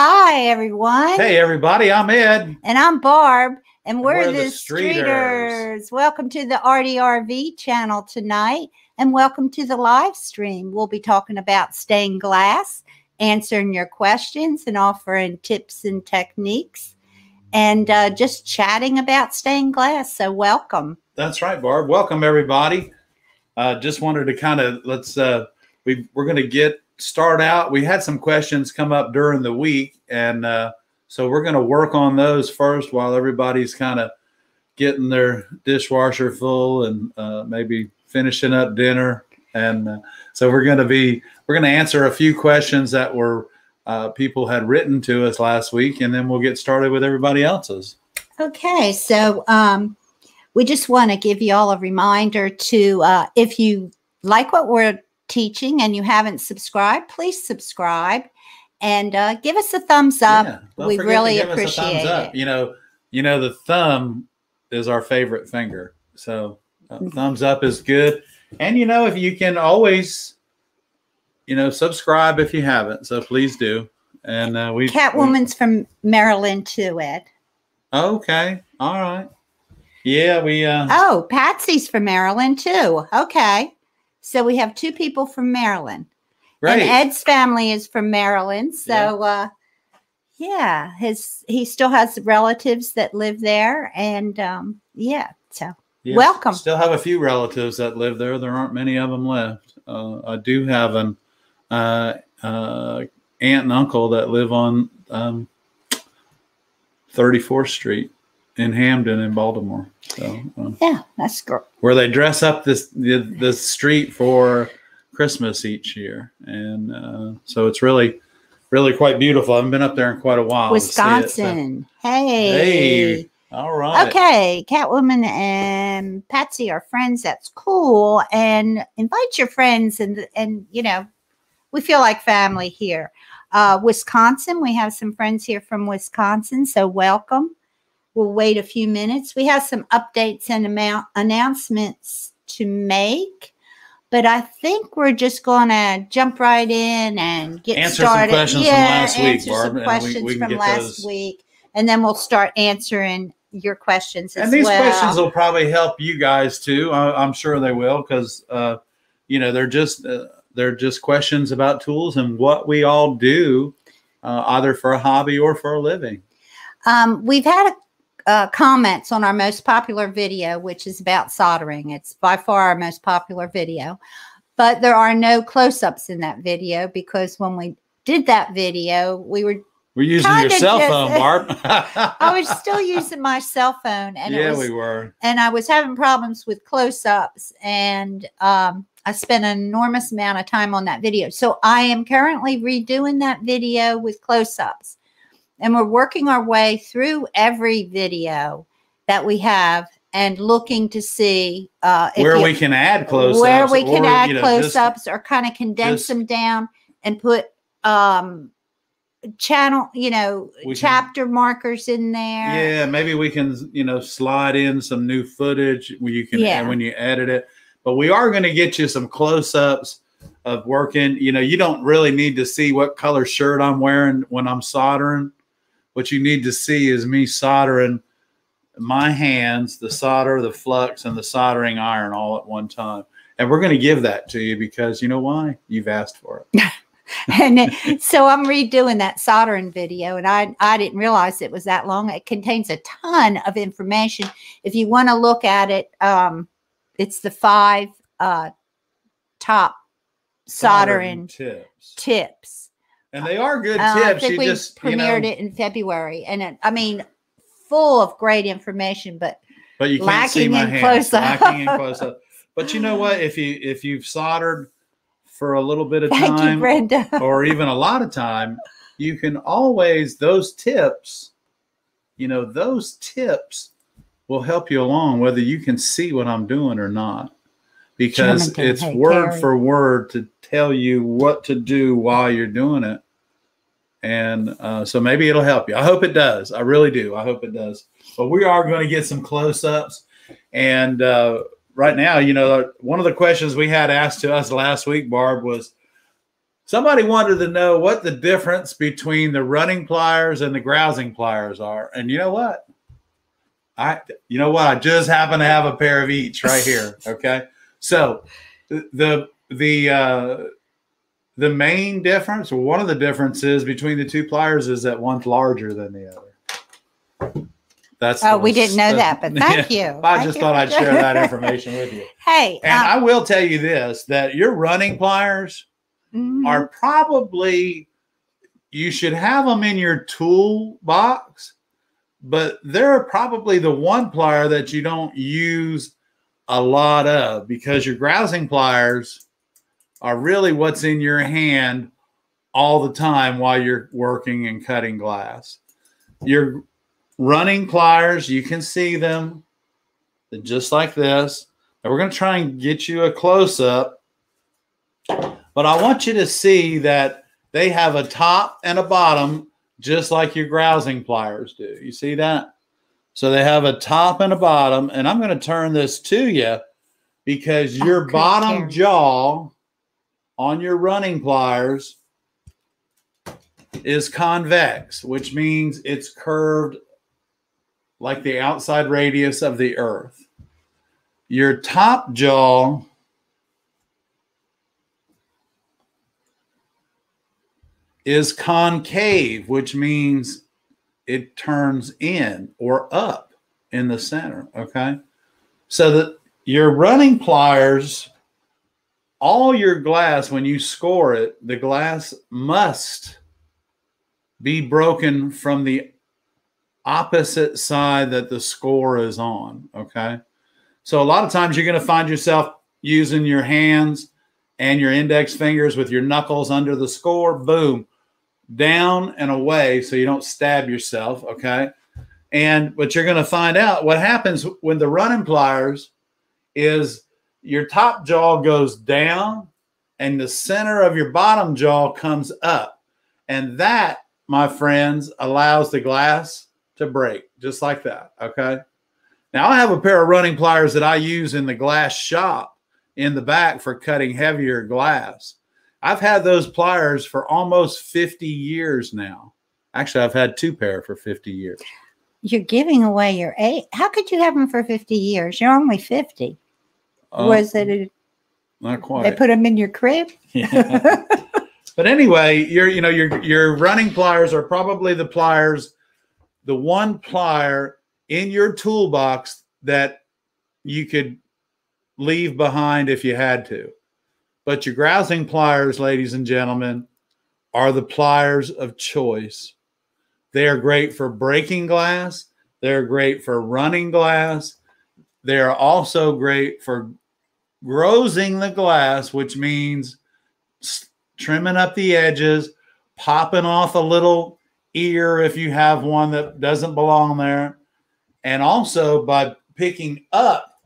Hi, everyone. Hey, everybody, I'm Ed. And I'm Barb. And we're, we're the, the Streeters. Streeters. Welcome to the ARTyRV channel tonight. And welcome to the live stream. We'll be talking about stained glass, answering your questions, and offering tips and techniques, and uh, just chatting about stained glass. So, welcome. That's right, Barb. Welcome, everybody. Uh, just wanted to kind of let's, uh, we, we're going to get start out. We had some questions come up during the week, and uh, so we're going to work on those first while everybody's kind of getting their dishwasher full and uh, maybe finishing up dinner. And uh, so we're going to be we're going to answer a few questions that were uh, people had written to us last week, and then we'll get started with everybody else's. Okay, so um, we just want to give you all a reminder to uh, if you like what we're teaching and you haven't subscribed, please subscribe and uh, give us a thumbs up. Yeah, we really appreciate it. You know, you know the thumb is our favorite finger, so uh, Mm-hmm. thumbs up is good. And you know, if you can always, you know, subscribe if you haven't, so please do. And uh, we Catwoman's from Maryland too, Ed. okay, all right. Yeah, we. uh Oh, Patsy's from Maryland too. Okay. So we have two people from Maryland. Great. And Ed's family is from Maryland. So uh yeah, his he still has relatives that live there and um yeah, so Yes, welcome. Still have a few relatives that live there. There aren't many of them left. Uh, I do have an uh, uh, aunt and uncle that live on um, 34th Street in Hampden in Baltimore. So uh, yeah, that's great. where they dress up this the, the street for Christmas each year, and uh, so it's really really quite beautiful. I haven't been up there in quite a while. to it, so- Wisconsin. Hey. Hey, all right. Okay, Catwoman and Patsy are friends. That's cool. And invite your friends, and and you know, we feel like family here. Uh, Wisconsin, we have some friends here from Wisconsin, so welcome. We'll wait a few minutes. We have some updates and amount announcements to make, but I think we're just going to jump right in and get Answer some started. questions from last week, answer Barb, some and we- questions we from last those. week, and then we'll start answering your questions as and these well. questions will probably help you guys too. I, I'm sure they will because uh, you know they're just uh, they're just questions about tools and what we all do, uh, either for a hobby or for a living. Um, we've had uh, comments on our most popular video, which is about soldering. It's by far our most popular video, but there are no close-ups in that video because when we did that video, we were We're using your cell just- phone, Barb. I was still using my cell phone, and yeah, it was we were. and I was having problems with close ups, and um, I spent an enormous amount of time on that video. So I am currently redoing that video with close ups, and we're working our way through every video that we have and looking to see uh, Where you- we can add close ups where we can add close ups or kind of condense just- them down and put um, channel, you know, We can- chapter markers in there. Yeah, maybe we can, you know, slide in some new footage where you can Yeah. when you edit it. But we are going to get you some close-ups of working. You know, you don't really need to see what color shirt I'm wearing when I'm soldering. What you need to see is me soldering my hands, the solder, the flux, and the soldering iron all at one time. And we're going to give that to you because you know why? You've asked for it. and so I'm redoing that soldering video, and I I didn't realize it was that long. It contains a ton of information. If you want to look at it, um, it's the five uh, top soldering tips. tips. And they are good Uh, I tips. think You we just, you know, premiered it in February, and it, I mean, full of great information. But but you can't see my hands. close-up. Lacking in close up. But you know what? If you if you've soldered for a little bit of thank you, time Brenda. or even a lot of time, you can always those tips. You know those tips will help you along whether you can see what I'm doing or not, because it's word for word to tell you what to do while you're doing it. And uh, so maybe it'll help you. I hope it does. I really do. I hope it does. But we are going to get some close ups. And uh, right now, you know, one of the questions we had asked to us last week, Barb, was somebody wanted to know what the difference between the running pliers and the grousing pliers are. And you know what? I you know what? I just happen to have a pair of each right here. Okay. So the the uh the main difference, or one of the differences between the two pliers is that one's larger than the other. That's Oh, we didn't know that, but thank you. I Thank just you. thought I'd share that information with you. Hey, And um, I will tell you this that your running pliers mhm. are probably you should have them in your toolbox, but they're probably the one plier that you don't use a lot of because your grousing pliers are really what's in your hand all the time while you're working and cutting glass. Your running pliers, you can see them just like this. And we're going to try and get you a close up. But I want you to see that they have a top and a bottom, just like your grousing pliers do. You see that? So they have a top and a bottom. And I'm going to turn this to you because oh, your Okay, bottom Karen. jaw on your running pliers is convex, which means it's curved like the outside radius of the earth. Your top jaw is concave, which means it turns in or up in the center. Okay. So that your running pliers, all your glass, when you score it, the glass must be broken from the opposite side that the score is on. Okay. So a lot of times you're going to find yourself using your hands and your index fingers with your knuckles under the score. Boom. Down and away so you don't stab yourself. Okay. And but you're going to find out what happens when the running pliers is your top jaw goes down and the center of your bottom jaw comes up. And that, my friends, allows the glass to break just like that. Okay. Now I have a pair of running pliers that I use in the glass shop in the back for cutting heavier glass. I've had those pliers for almost 50 years now. Actually, I've had two pair for 50 years. you're giving away your eight. How could you have them for 50 years? You're only 50. Uh, Was it, a, not they quite? put them in your crib? Yeah. but anyway, your you know your your running pliers are probably the pliers, the one plier in your toolbox that you could leave behind if you had to. But your grousing pliers, ladies and gentlemen, are the pliers of choice. They are great for breaking glass. They're great for running glass. They are also great for grousing the glass, which means trimming up the edges, popping off a little ear if you have one that doesn't belong there, and also by picking up,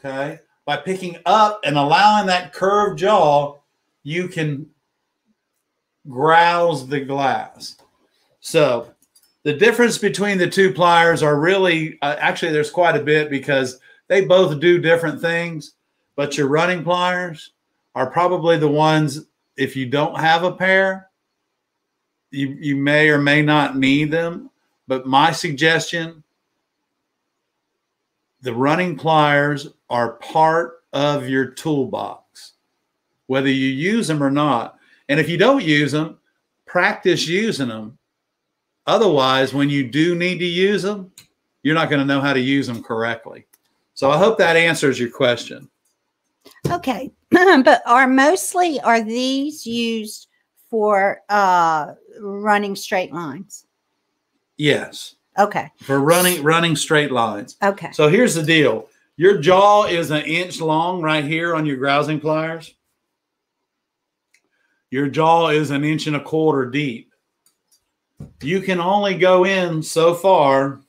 okay, by picking up and allowing that curved jaw, you can grouse the glass. So the difference between the two pliers are really uh, actually there's quite a bit because they both do different things, but your running pliers are probably the ones if you don't have a pair, you you may or may not need them. But my suggestion the running pliers are part of your toolbox, whether you use them or not. And if you don't use them, practice using them. Otherwise, when you do need to use them, you're not going to know how to use them correctly. So I hope that answers your question. Okay. but are mostly, are these used for uh, running straight lines? Yes, Okay. for running running straight lines. Okay. So here's the deal. Your jaw is an inch long right here on your grousing pliers. Your jaw is an inch and a quarter deep. You can only go in so far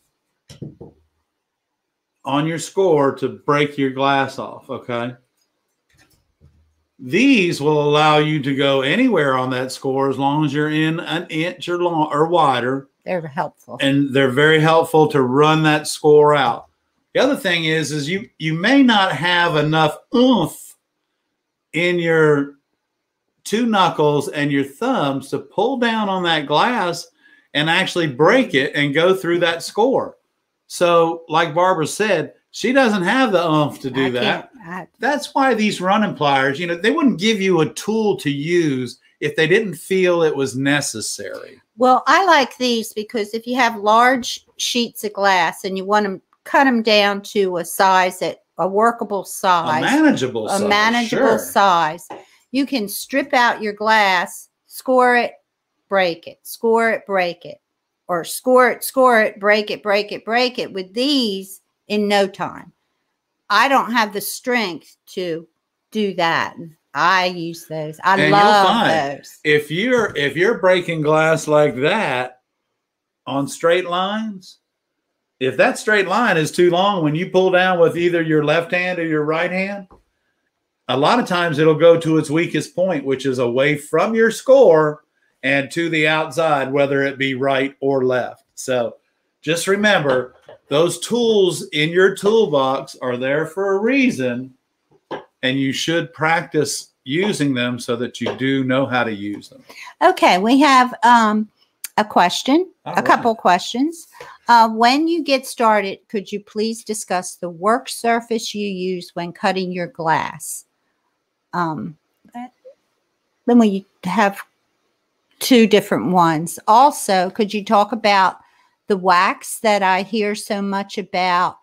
on your score to break your glass off, okay? These will allow you to go anywhere on that score as long as you're in an inch or long or wider They're helpful. and they're very helpful to run that score out. The other thing is, is you you may not have enough oomph in your two knuckles and your thumbs to pull down on that glass and actually break it and go through that score. So, like Barbara said, she doesn't have the oomph to do I that. I- That's why these running pliers, you know, they wouldn't give you a tool to use if they didn't feel it was necessary. Well, I like these because if you have large sheets of glass and you want to cut them down to a size that a workable size, A size, manageable, a size, manageable sure. size, you can strip out your glass, score it, break it, score it, break it, or score it, score it, break it, break it, break it with these in no time. I don't have the strength to do that. I use those. I And love those. If you're if you're breaking glass like that on straight lines, if that straight line is too long when you pull down with either your left hand or your right hand, a lot of times it'll go to its weakest point, which is away from your score and to the outside, whether it be right or left. So just remember those tools in your toolbox are there for a reason, and you should practice using them so that you do know how to use them. Okay, we have um, a question, All a right. couple questions. Uh, when you get started, could you please discuss the work surface you use when cutting your glass? Um, then we have two different ones. Also, could you talk about the wax that I hear so much about,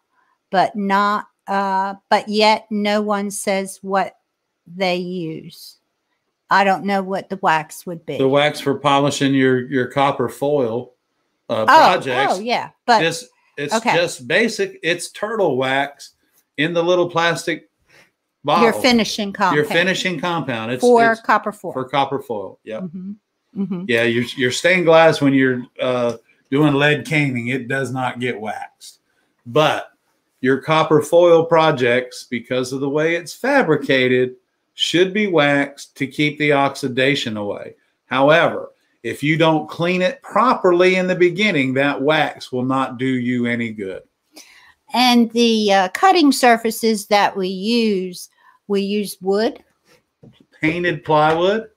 but not, uh, but yet no one says what they use? I don't know what the wax would be. The wax for polishing your your copper foil uh, oh, projects. oh, yeah, but Just it's okay. just basic. It's turtle wax in the little plastic bottle. your finishing compound. Your finishing compound. It's for it's copper foil. for copper foil. Yep. hmm hmm Yeah, your your stained glass when you're uh, doing lead caning, it does not get waxed. But your copper foil projects, because of the way it's fabricated, should be waxed to keep the oxidation away. However, if you don't clean it properly in the beginning, that wax will not do you any good. And the uh, cutting surfaces that we use, we use wood Painted plywood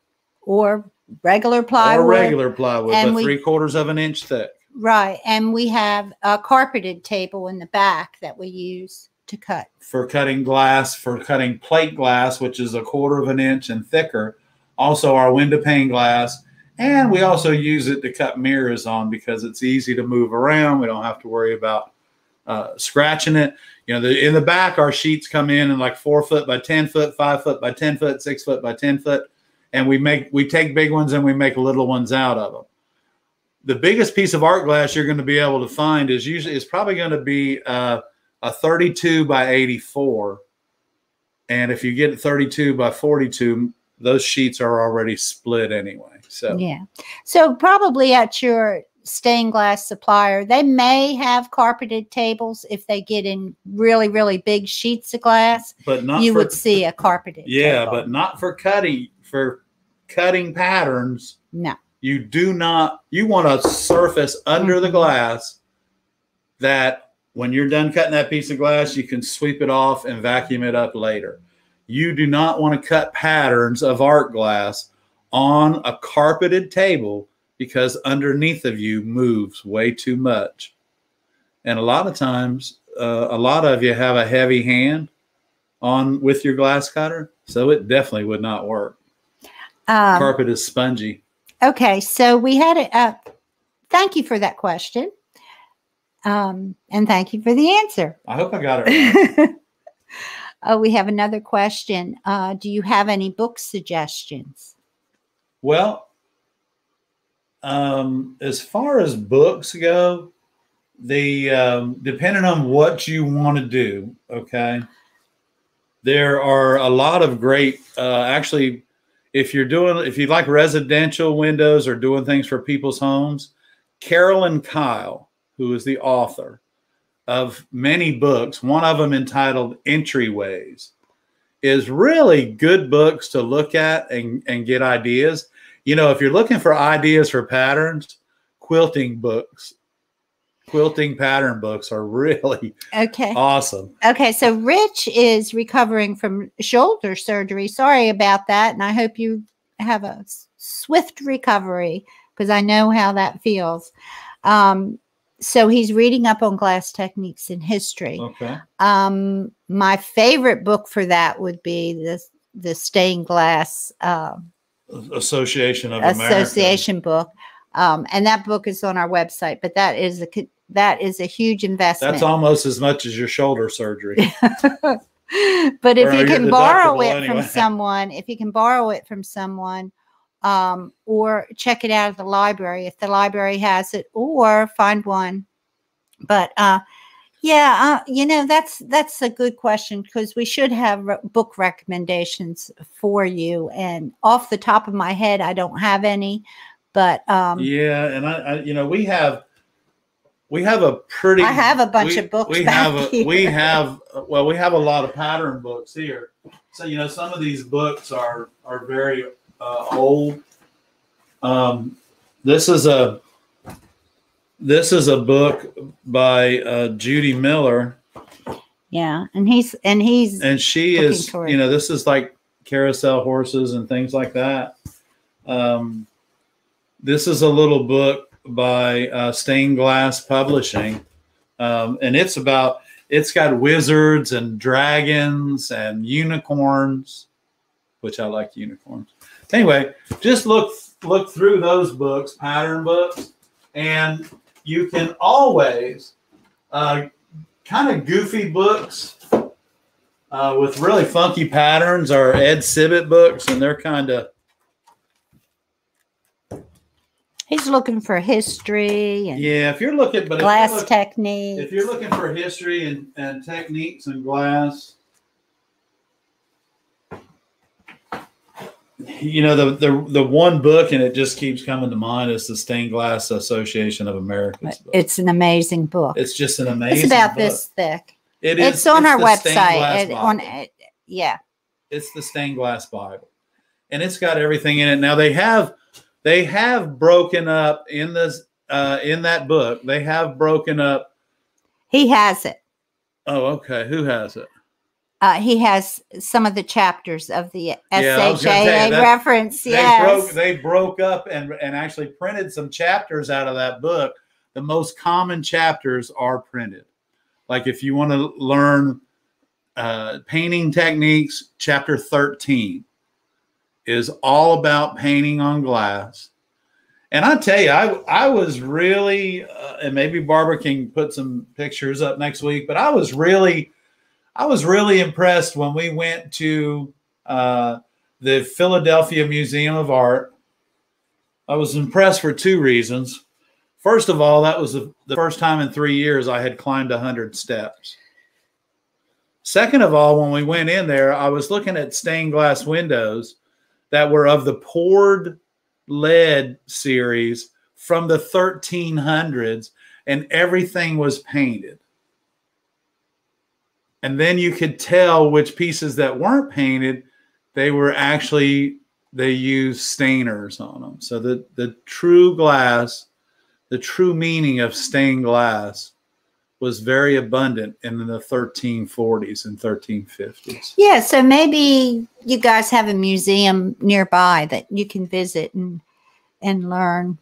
or regular plywood. or regular plywood, and but we- three quarters of an inch thick. Right. And we have a carpeted table in the back that we use to cut. for cutting glass, for cutting plate glass, which is a quarter of an inch and thicker. Also, our window pane glass. And we also use it to cut mirrors on because it's easy to move around. We don't have to worry about uh, scratching it. You know, the, in the back, our sheets come in in like four foot by 10 foot, five foot by 10 foot, six foot by 10 foot. And we make, we take big ones and we make little ones out of them. The biggest piece of art glass you're going to be able to find is usually, is probably going to be, uh, a 32 by 84. And if you get 32 by 42, those sheets are already split anyway. So Yeah. So probably at your stained glass supplier, they may have carpeted tables if they get in really, really big sheets of glass. but not you for would see a carpeted yeah, table. but not for cutting for cutting patterns. no. You do not you want a surface under the Mhm. glass that when you're done cutting that piece of glass, you can sweep it off and vacuum it up later. You do not want to cut patterns of art glass on a carpeted table because underneath of you moves way too much. And a lot of times, uh, a lot of you have a heavy hand on with your glass cutter, so it definitely would not work. Um, Carpet is spongy. Okay, so we had a uh, thank you for that question. Um, and thank you for the answer. I hope I got it right. oh, we have another question. Uh, do you have any book suggestions? Well, um, as far as books go, the um, depending on what you want to do, okay, there are a lot of great. Uh, actually, if you're doing, if you like residential windows or doing things for people's homes, Carolyn Kyle, who is the author of many books, one of them entitled Entryways, is really good books to look at and, and get ideas. You know, if you're looking for ideas for patterns, quilting books, quilting pattern books are really Okay. awesome. Okay, so Rich is recovering from shoulder surgery. Sorry about that, and I hope you have a swift recovery because I know how that feels. Um, so he's reading up on glass techniques in history. Okay. Um, my favorite book for that would be the the stained glass uh, Association of America. association book, um, and that book is on our website. But that is a that is a huge investment. That's almost as much as your shoulder surgery. but if Or you can borrow it anyway. from someone, if you can borrow it from someone, um, or check it out at the library if the library has it, or find one. But uh, yeah, uh, you know that's that's a good question because we should have re- book recommendations for you. And off the top of my head, I don't have any, but um, yeah, and I, I, you know, we have we have a pretty. I have a bunch we- of books We have a, we have well, we have a lot of pattern books here. So you know, some of these books are are very uh, old. Um, this is a this is a book by uh, Judy Miller, yeah, and he's and he's and she is you know this is like carousel horses and things like that. Um, this is a little book by uh, Stained Glass Publishing, um, and it's about it's got wizards and dragons and unicorns, which I like unicorns. Anyway, just look look through those books, pattern books, and you can always uh, kind of goofy books uh, with really funky patterns are Ed Sibbett books, and they're kind of he's looking for history and yeah. If you're looking, but if glass look- techniques. if you're looking for history and, and techniques and glass, you know the, the the one book, and it just keeps coming to mind is the Stained Glass Association of america it's an amazing book. It's just an amazing. It's about book. this thick. It it's is- on our website. it- on it, yeah. it's the stained glass bible and it's got everything in it now they have they have broken up in this uh in that book they have broken up He has it. oh okay who has it Uh, he has some of the chapters of the Yeah, I was gonna tell you SGAA reference. they Yes. broke they broke up and and actually printed some chapters out of that book the most common chapters are printed like if you want to learn uh, painting techniques chapter 13 is all about painting on glass and i tell you i i was really uh, and maybe barbara can put some pictures up next week but i was really i was really impressed when we went to uh, the Philadelphia Museum of Art. I was impressed for two reasons. First of all, that was the, the first time in three years I had climbed 100 steps. Second of all, when we went in there, I was looking at stained glass windows that were of the poured lead series from the 1300s, and everything was painted. And then you could tell which pieces that weren't painted they were actually they used stainers on them so the the true glass the true meaning of stained glass was very abundant in the 1340s and 1350s Yeah. So maybe you guys have a museum nearby that you can visit and and learn.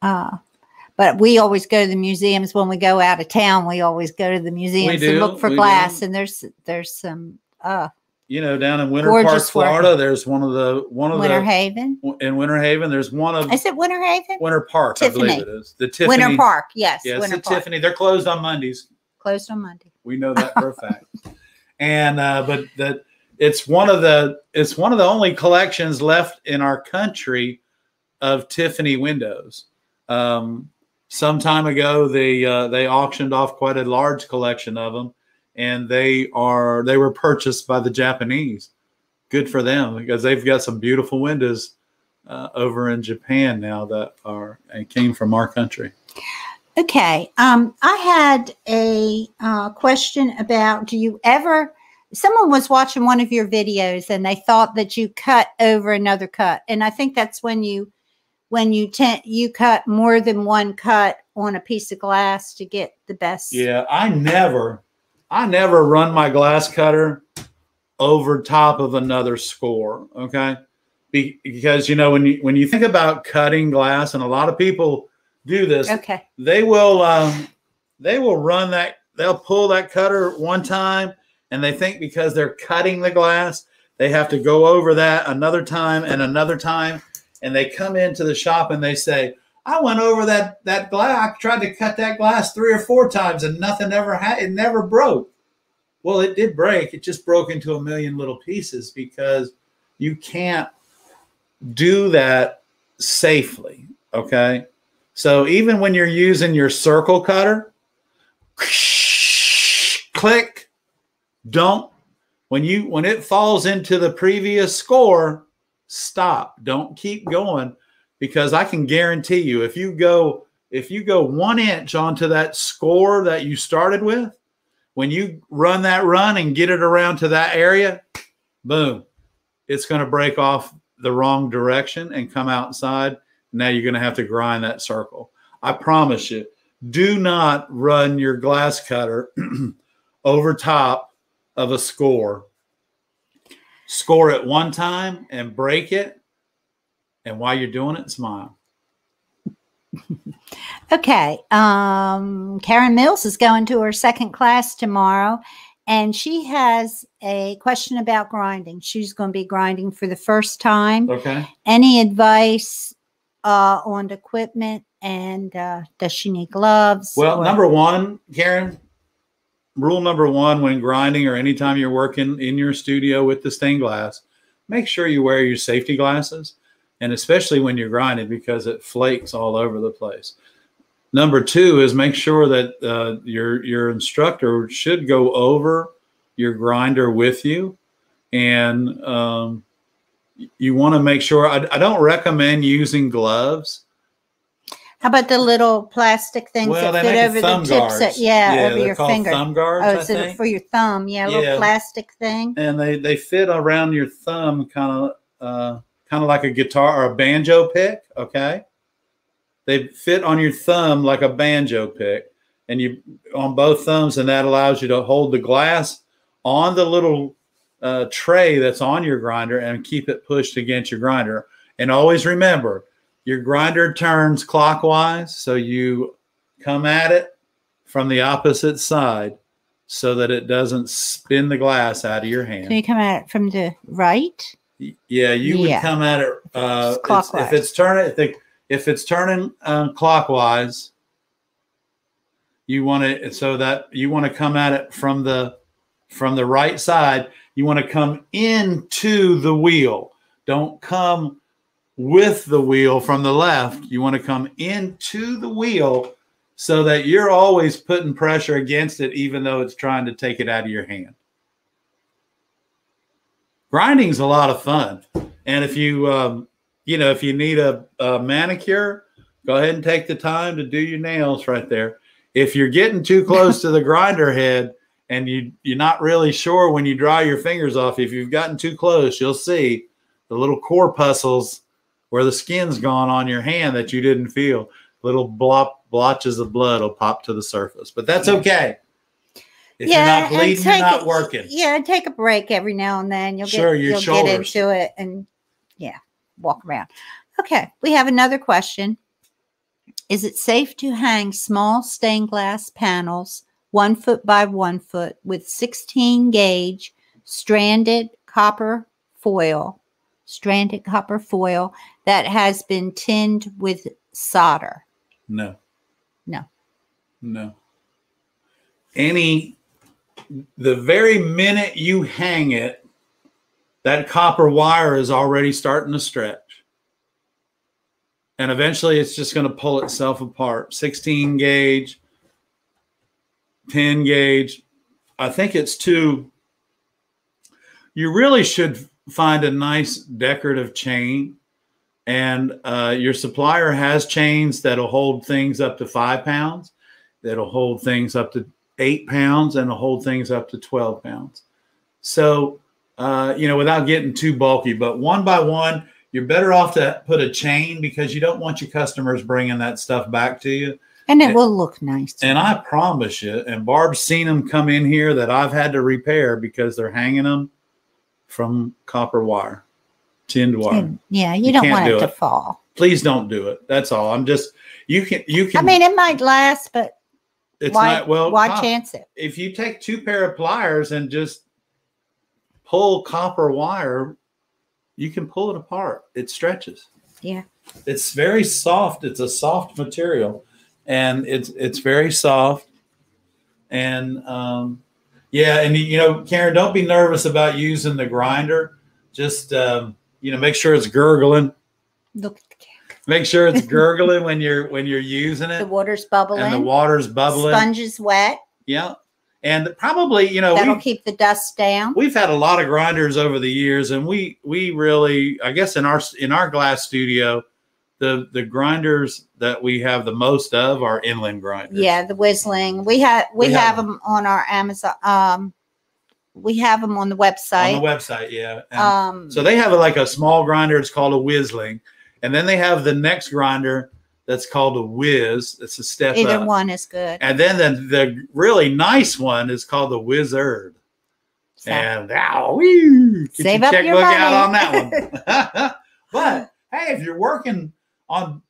Uh, but we always go to the museums when we go out of town. We always go to the museums do, and look for glass. do. And there's there's some uh, you know down in winter park Gorgeous work. florida there's one of the one of the Winter Haven. in winter haven there's one of Is it Winter Haven? winter park i believe it is the tiffany Winter Park. Yes. yes Winter the Park. tiffany they're closed on mondays Closed on Monday. We know that for a fact. And uh, but that it's one of the it's one of the only collections left in our country of Tiffany windows. Um, some time ago, they uh, they auctioned off quite a large collection of them, and they are they were purchased by the Japanese. Good for them because they've got some beautiful windows uh, over in Japan now that are and came from our country. Okay. Um, I had a uh, question about do you ever, someone was watching one of your videos and they thought that you cut over another cut. And I think that's when you, when you tent, you cut more than one cut on a piece of glass to get the best. Yeah, I never, I never run my glass cutter over top of another score. Okay, Be, because you know when you when you think about cutting glass, and a lot of people do this, Okay. they will um, they will run that they'll pull that cutter one time and they think because they're cutting the glass they have to go over that another time and another time and they come into the shop and they say i went over that that glass i tried to cut that glass three or four times and nothing ever had it never broke. Well it did break. It just broke into a million little pieces because you can't do that safely okay? So even when you're using your circle cutter click don't. When you when it falls into the previous score stop don't keep going because i can guarantee you if you go if you go one inch onto that score that you started with when you run that run and get it around to that area boom it's going to break off the wrong direction and come outside now you're going to have to grind that circle i promise you do not run your glass cutter over top of a score. Score it one time and break it. And while you're doing it, smile. Okay. Um, Karen Mills is going to her second class tomorrow, and she has a question about grinding. She's going to be grinding for the first time. Okay. Any advice uh, on equipment? And uh, does she need gloves? Well, or- number one, Karen, rule number one when grinding or anytime you're working in your studio with the stained glass, make sure you wear your safety glasses. And especially when you're grinding because it flakes all over the place. Number two is make sure that uh, your your instructor should go over your grinder with you, and um, you want to make sure. I, I don't recommend using gloves. How about the little plastic things well, that fit over the tips? guards. That, yeah, over your finger. Thumb guards. oh, so for your thumb? Yeah, a little plastic thing. and they they fit around your thumb, kind of uh, kind of like a guitar or a banjo pick. Okay, they fit on your thumb like a banjo pick, and you on both thumbs, and that allows you to hold the glass on the little uh, tray that's on your grinder and keep it pushed against your grinder. And always remember, your grinder turns clockwise, so you come at it from the opposite side so that it doesn't spin the glass out of your hand. So you come at it from the right. Yeah, you would Yeah. come at it uh, It's it's- clockwise. if it's turning if, if it's turning um, clockwise. You want to so that you want to come at it from the from the right side. You want to come into the wheel. Don't come with the wheel from the left. You want to come into the wheel so that you're always putting pressure against it, even though it's trying to take it out of your hand. Grinding's a lot of fun, and if you um, you know if you need a, a manicure, go ahead and take the time to do your nails right there. If you're getting too close to the grinder head and you you're not really sure when you dry your fingers off, if you've gotten too close, you'll see the little corpuscles where the skin's gone on your hand that you didn't feel. Little blop blotches of blood will pop to the surface, but that's okay. If you're not bleeding, you're not working. Yeah, take a break every now and then. You'll Sure, get your you'll shoulders. get into it and yeah, walk around. Okay, we have another question. Is it safe to hang small stained glass panels one foot by one foot with 16 gauge stranded copper foil, stranded copper foil that has been tinned with solder? No. No. No. Any, the very minute you hang it, that copper wire is already starting to stretch. And eventually it's just going to pull itself apart. 16 gauge, 10 gauge. I think it's too, you really should find a nice decorative chain and uh, your supplier has chains that'll hold things up to five pounds that'll hold things up to eight pounds and will hold things up to 12 pounds. So uh, you know without getting too bulky but one by one you're better off to put a chain because you don't want your customers bringing that stuff back to you. And it And- will look nice. and i promise you and barb's seen them come in here that i've had to repair because they're hanging them from copper wire tinned wire. And, yeah, you, You don't want it to it. fall. Please don't do it. That's all. I'm just you can you can. I mean, it might last, but it's why? not well. why chance it? if you take two pair of pliers and just pull copper wire, you can pull it apart. It stretches. Yeah. It's very soft. It's a soft material, and it's it's very soft. And um, yeah, and you know, Karen, don't be nervous about using the grinder. Just um, you know, make sure it's gurgling. Look at the camera. Make sure it's gurgling when you're when you're using it. The water's bubbling. and the water's bubbling. Sponge is wet. Yeah, and probably you know That'll keep the dust down. we've had a lot of grinders over the years and we we really i guess in our in our glass studio the the grinders that we have the most of are inland grinders Yeah, the whistling. We have we, We have have them on our Amazon. Um, we have them on the website. on the website yeah. And um, so they have like a small grinder. It's called a whizzling. And then they have the next grinder that's called a whiz. It's a step either up. one is good. and then the, the really nice one is called the wizard. So, And ow, woo, Save up your checkbook out on that one. but hey, if you're working on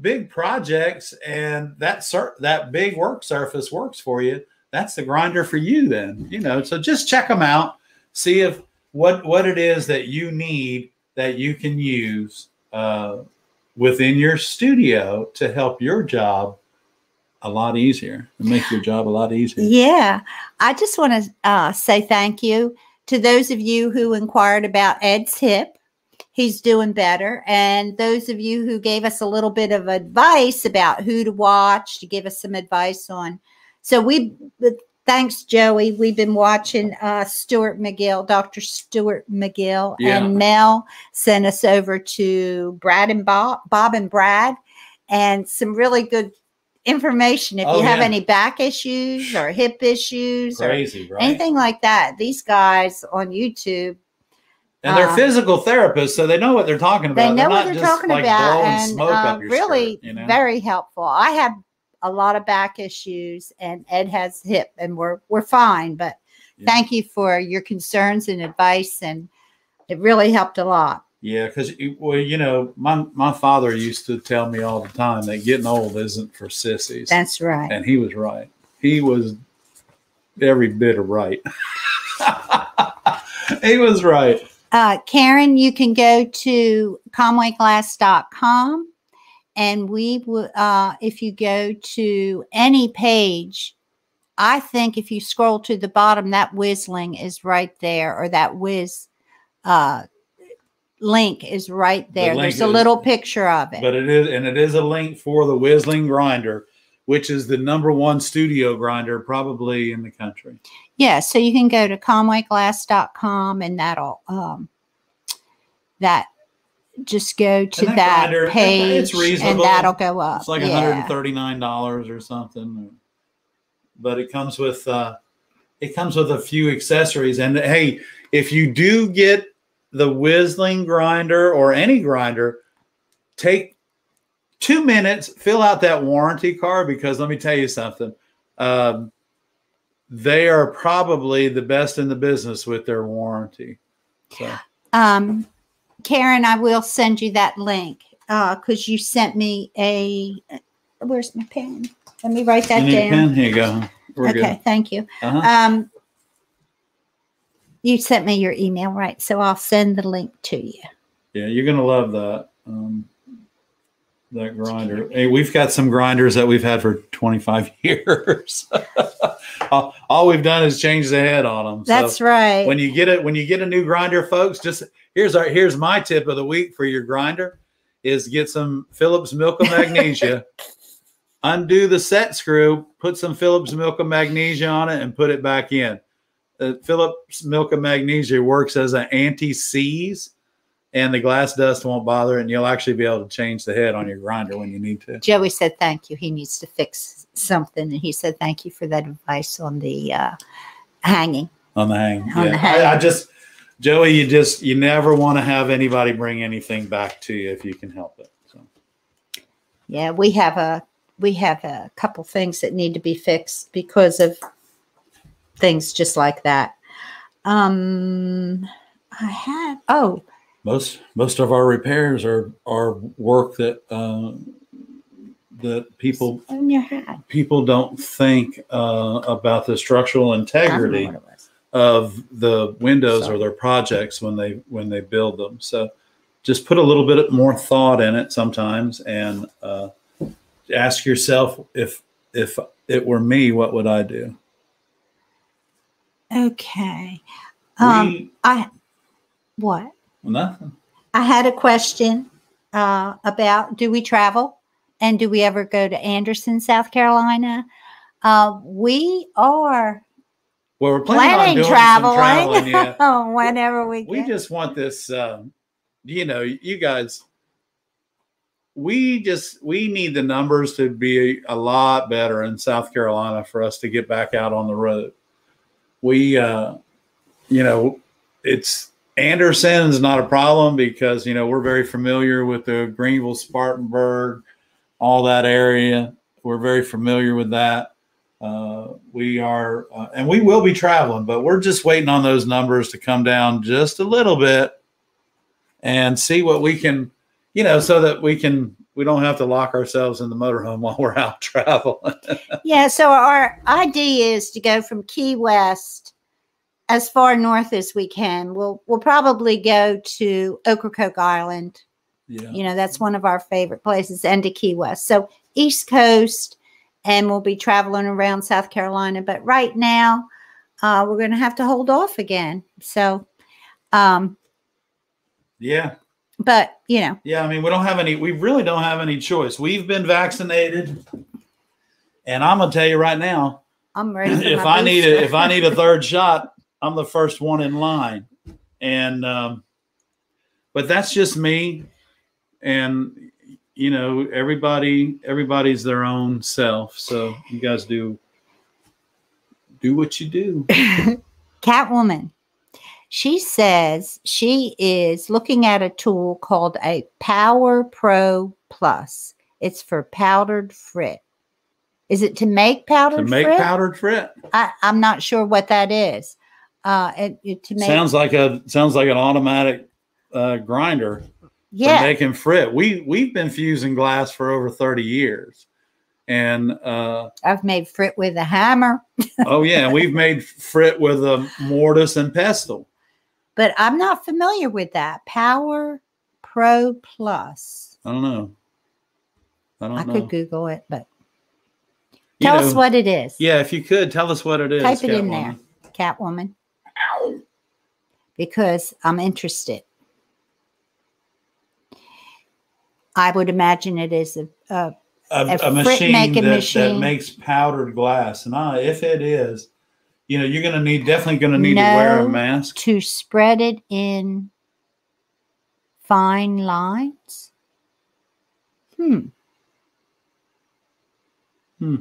big projects and that sur- that big work surface works for you, that's the grinder for you. Then you know. So just check them out, see if what what it is that you need that you can use uh, within your studio to help your job a lot easier and make your job a lot easier. yeah, I just want to uh, say thank you to those of you who inquired about Ed's hip. He's doing better. And those of you who gave us a little bit of advice about who to watch, to give us some advice on. So we, thanks, Joey. We've been watching uh, Stuart McGill, Dr. Stuart McGill, Yeah. and Mel sent us over to Brad and Bob, Bob and Brad, and some really good information. If Oh, you have yeah. any back issues or hip issues or right? anything like that, these guys on YouTube And they're Uh, physical therapists, so they know what they're talking about. they know what not they're just, talking like, about and uh, really skirt, you know? very helpful i have a lot of back issues and ed has hip and we're we're fine but Yeah. thank you for your concerns and advice and it really helped a lot Yeah, because well, you know, my my father used to tell me all the time that getting old isn't for sissies, that's right and he was right. He was every bit of right. he was right. uh, karen you can go to conwayglass.com and we will uh, if you go to any page i think if you scroll to the bottom that whizzling is right there or that whiz uh, link is right there link there's a is- little picture of it But it is, and it is a link for the Whistling grinder, which is the number one studio grinder probably in the country. yeah so you can go to conwayglass.com and that'll um, that just go to that that, page it's reasonable. and that'll go up It's like yeah. $139 or something. But it comes with uh it comes with a few accessories. And hey, if you do get the Whistling grinder or any grinder, take two minutes, fill out that warranty card because let me tell you something. Um, they are probably the best in the business with their warranty. So Um, Karen, I will send you that link because you sent me a. Where's my pen? Let me write that down. pen? Here you go. We're Okay, thank you. Uh-huh. Um, you sent me your email, right? So I'll send the link to you. Yeah, you're gonna love that. Um, that grinder. Hey, we've got some grinders that we've had for 25 years. all, all we've done is change the head on them. That's so right. when you get it, when you get a new grinder, folks, just here's our here's my tip of the week for your grinder is get some Phillips Milk of Magnesia. undo the set screw, put some Phillips Milk of Magnesia on it, and put it back in. The Phillips Milk of Magnesia works as an anti-seize and the glass dust won't bother it, and you'll actually be able to change the head on your grinder when you need to. Joey said thank you. He needs to fix something, and he said thank you for that advice on the uh, hanging. On the hang. On yeah. the hang. I, I just Joey, you just you never want to have anybody bring anything back to you if you can help it. So Yeah, we have a we have a couple things that need to be fixed because of things just like that. Um, I had oh most most of our repairs are are work that uh, that people On your hat. people don't think uh, about the structural I don't know integrity what it was. of the windows Sorry. or their projects when they when they build them. So just put a little bit more thought in it sometimes and uh, ask yourself if if it were me, what would I do? Okay. Um, we, I what? Nothing. I had a question uh, about do we travel and do we ever go to Anderson, South Carolina? Uh, we are Well, we're planning, on planning doing traveling, traveling. Whenever we we just want this um, you know you guys we just we need the numbers to be a lot better in south carolina for us to get back out on the road we uh you know it's anderson's not a problem because you know we're very familiar with the greenville spartanburg all that area. We're very familiar with that. Uh, we are uh, and we will be traveling but we're just waiting on those numbers to come down just a little bit and see what we can you know so that we can we don't have to lock ourselves in the motorhome while we're out traveling. Yeah, so our idea is to go from Key West as far north as we can. We'll we'll probably go to Ocracoke Island. yeah You know, that's one of our favorite places, and to Key West. So East Coast, and we'll be traveling around South Carolina. But right now, uh, we're going to have to hold off again. So, um, yeah but you know, yeah i mean we don't have any we really don't have any choice we've been vaccinated and i'm gonna tell you right now I'm ready. If i need booster. a if i need a third shot i'm the first one in line and um but that's just me and you know everybody everybody's their own self so you guys do do what you do Catwoman. She says she is looking at a tool called a Power Pro Plus. It's for powdered frit. Is it to make powder? to make frit? powdered frit I, I'm not sure what that is. Uh, it, it- to make sounds like a sounds like an automatic uh, grinder for yeah, making frit. We we've been fusing glass for over 30 years. And uh I've made frit with a hammer, oh yeah. And we've made frit with a mortise and pestle. But I'm not familiar with that. Power Pro Plus. i don't know. I don't I know. Could Google it, but You tell us know, what it is. yeah if you could tell us what it is Type it in there, Catwoman, because I'm interested. I would imagine it is a, a a, A a frit machine, making that, that makes powdered glass and uh, if it is you know you're gonna need definitely gonna need to wear a mask to spread it in fine lines. Hmm. Hmm.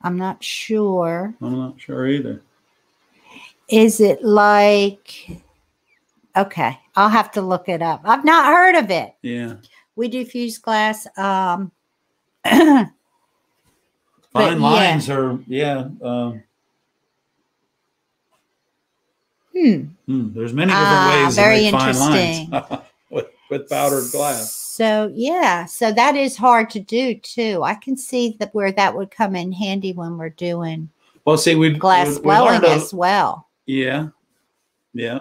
I'm not sure. i'm not sure either Is it like? Okay, I'll have to look it up. I've not heard of it. yeah We do fuse glass. Um, fine But, yeah. lines are yeah um, hmm. Hmm, there's many different Ah, ways very to make fine lines interesting. with, with powdered glass. So yeah, so that is hard to do too. I can see that where that would come in handy when we're doing Well, see, we glass we, we learned a, as well. Yeah, yeah,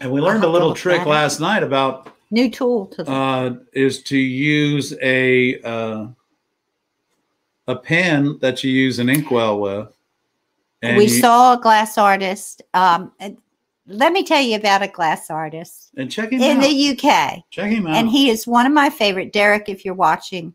and we learned a little trick that last night about New tool to uh, is to use a uh, a pen that you use an inkwell with. And we you- saw a glass artist. Um, let me tell you about a glass artist and check him in out. the UK, check him out. and he is one of my favorite. Derek, if you're watching,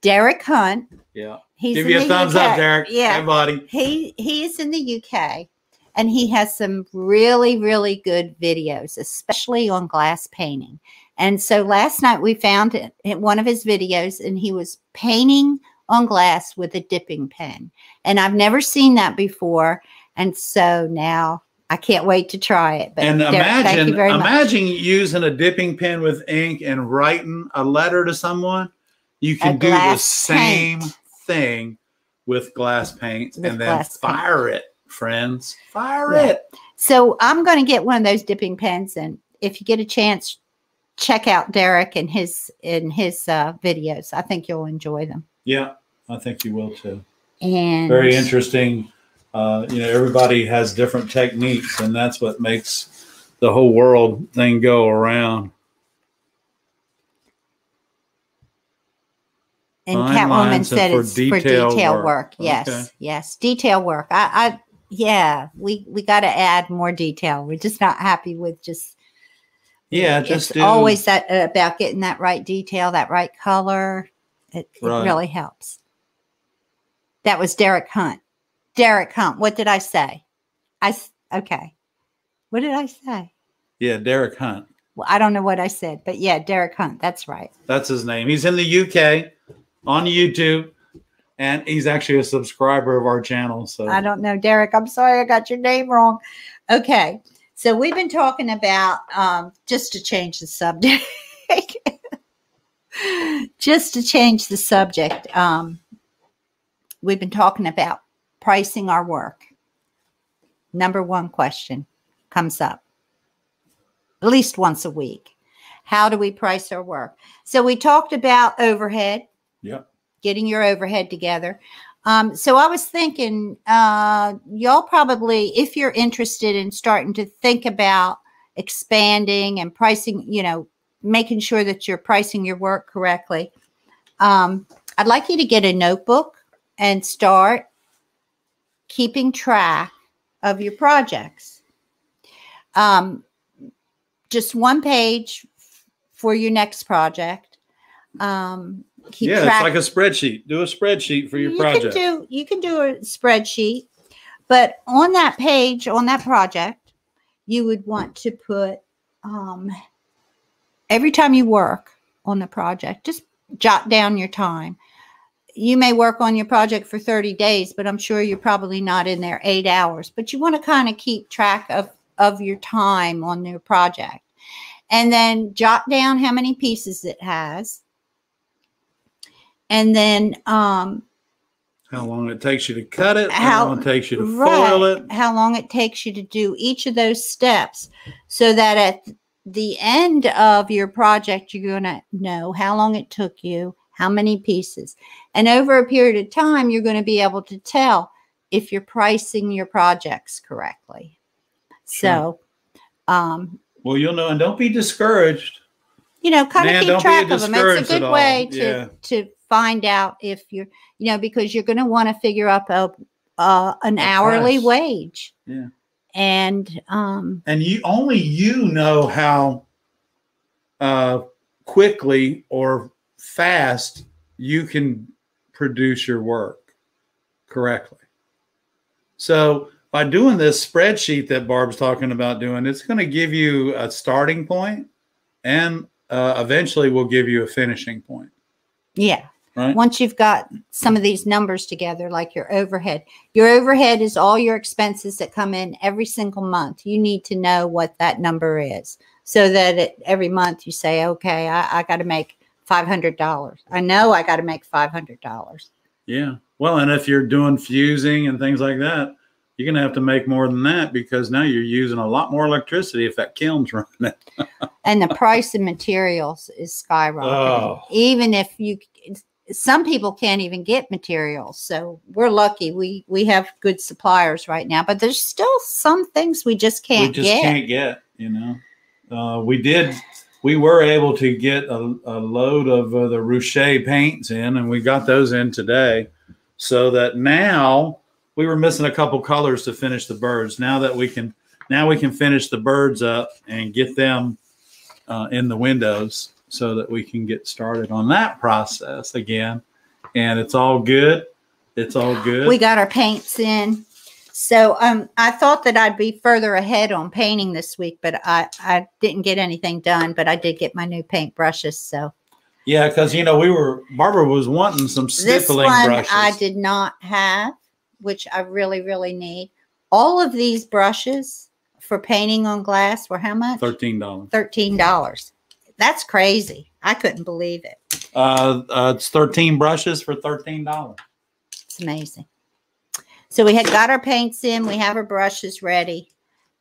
Derek Hunt. yeah, He's give you a thumbs UK. up, Derek. Yeah, hey, buddy. he he is in the UK and he has some really really good videos especially on glass painting and so last night we found it in one of his videos and he was painting on glass with a dipping pen and i've never seen that before and so now i can't wait to try it but and Derek, imagine, you very much imagine using a dipping pen with ink and writing a letter to someone. You can do the same paint. thing with glass paint With and then glass paint. fire it, friends. Fire Yeah. it. So I'm going to get one of those dipping pens, and if you get a chance, check out Derek and his in his uh, videos. I think you'll enjoy them. Yeah, I think you will too. And Very interesting. Uh, you know, everybody has different techniques, and that's what makes the whole world thing go around. And Fine Catwoman said for it's for detail detail work. work. Yes, Okay. yes, detail work. I, I, yeah, we we got to add more detail. We're just not happy with just. Yeah, it's just do, always that uh, about getting that right detail, that right color. It, it really helps. That was Derek Hunt. Derek Hunt. What did I say? I okay. What did I say? yeah, Derek Hunt. Well, I don't know what I said, but yeah, Derek Hunt. That's right. That's his name. He's in the UK on YouTube, and he's actually a subscriber of our channel. So I don't know, Derek. I'm sorry I got your name wrong. Okay. So we've been talking about um, just to change the subject. just to change the subject. Um, we've been talking about pricing our work. Number one question comes up at least once a week. How do we price our work? So we talked about overhead Yep. Getting your overhead together. Um, so I was thinking, uh, y'all probably, if you're interested in starting to think about expanding and pricing, you know, making sure that you're pricing your work correctly, um, I'd like you to get a notebook and start keeping track of your projects. Um, just one page for your next project. Um, keep yeah, track it's like a spreadsheet. Do a spreadsheet for your you project. Can do, you can do a spreadsheet, but on that page, on that project, you would want to put um, every time you work on the project, just jot down your time. You may work on your project for 30 days, but I'm sure you're probably not in there eight hours. But you want to kind of keep track of, of your time on your project. And then jot down how many pieces it has. And then um, how long it takes you to cut it, how, How- long it takes you to foil it. how long it takes you to do each of those steps so that at the end of your project you're going to know how long it took you how many pieces and over a period of time you're going to be able to tell if you're pricing your projects correctly so um Well, you'll know, and don't be discouraged. you know kind Man, of keep track of them discouraged it's a good way to Yeah. to find out if you're you know because you're going to want to figure up a, uh, an A hourly price. wage Yeah. and um And you only you know how uh, quickly or fast you can produce your work correctly. So by doing this spreadsheet that Barb's talking about doing, it's going to give you a starting point and uh, eventually will give you a finishing point. yeah Right. once you've got some of these numbers together like your overhead your overhead is all your expenses that come in every single month you need to know what that number is so that it, every month you say okay i, I got to make $500 i know i got to make $500 Yeah. Well, and if you're doing fusing and things like that, you're going to have to make more than that because now you're using a lot more electricity if that kiln's running. and the price of materials is skyrocketing. Oh. Even if you, some people can't even get materials, so we're lucky. We we have good suppliers right now, but there's still some things we just can't get. we just get. can't get, you know. Uh, we did, we were able to get a, a load of uh, the Reusche paints in, and we got those in today. So that now we were missing a couple colors to finish the birds. Now that we can, now we can finish the birds up and get them uh, in the windows so that we can get started on that process again. And it's all good. It's all good. We got our paints in. So um, I thought that I'd be further ahead on painting this week, but I, I didn't get anything done. But I did get my new paint brushes. So yeah, because you know we were Barbara was wanting some stippling this one brushes. I did not have, which I really, really need. All of these brushes for painting on glass were how much? Thirteen dollars. Thirteen dollars. That's crazy. I couldn't believe it. Uh, uh, it's thirteen brushes for thirteen dollars. It's amazing. So we had got our paints in. We have our brushes ready.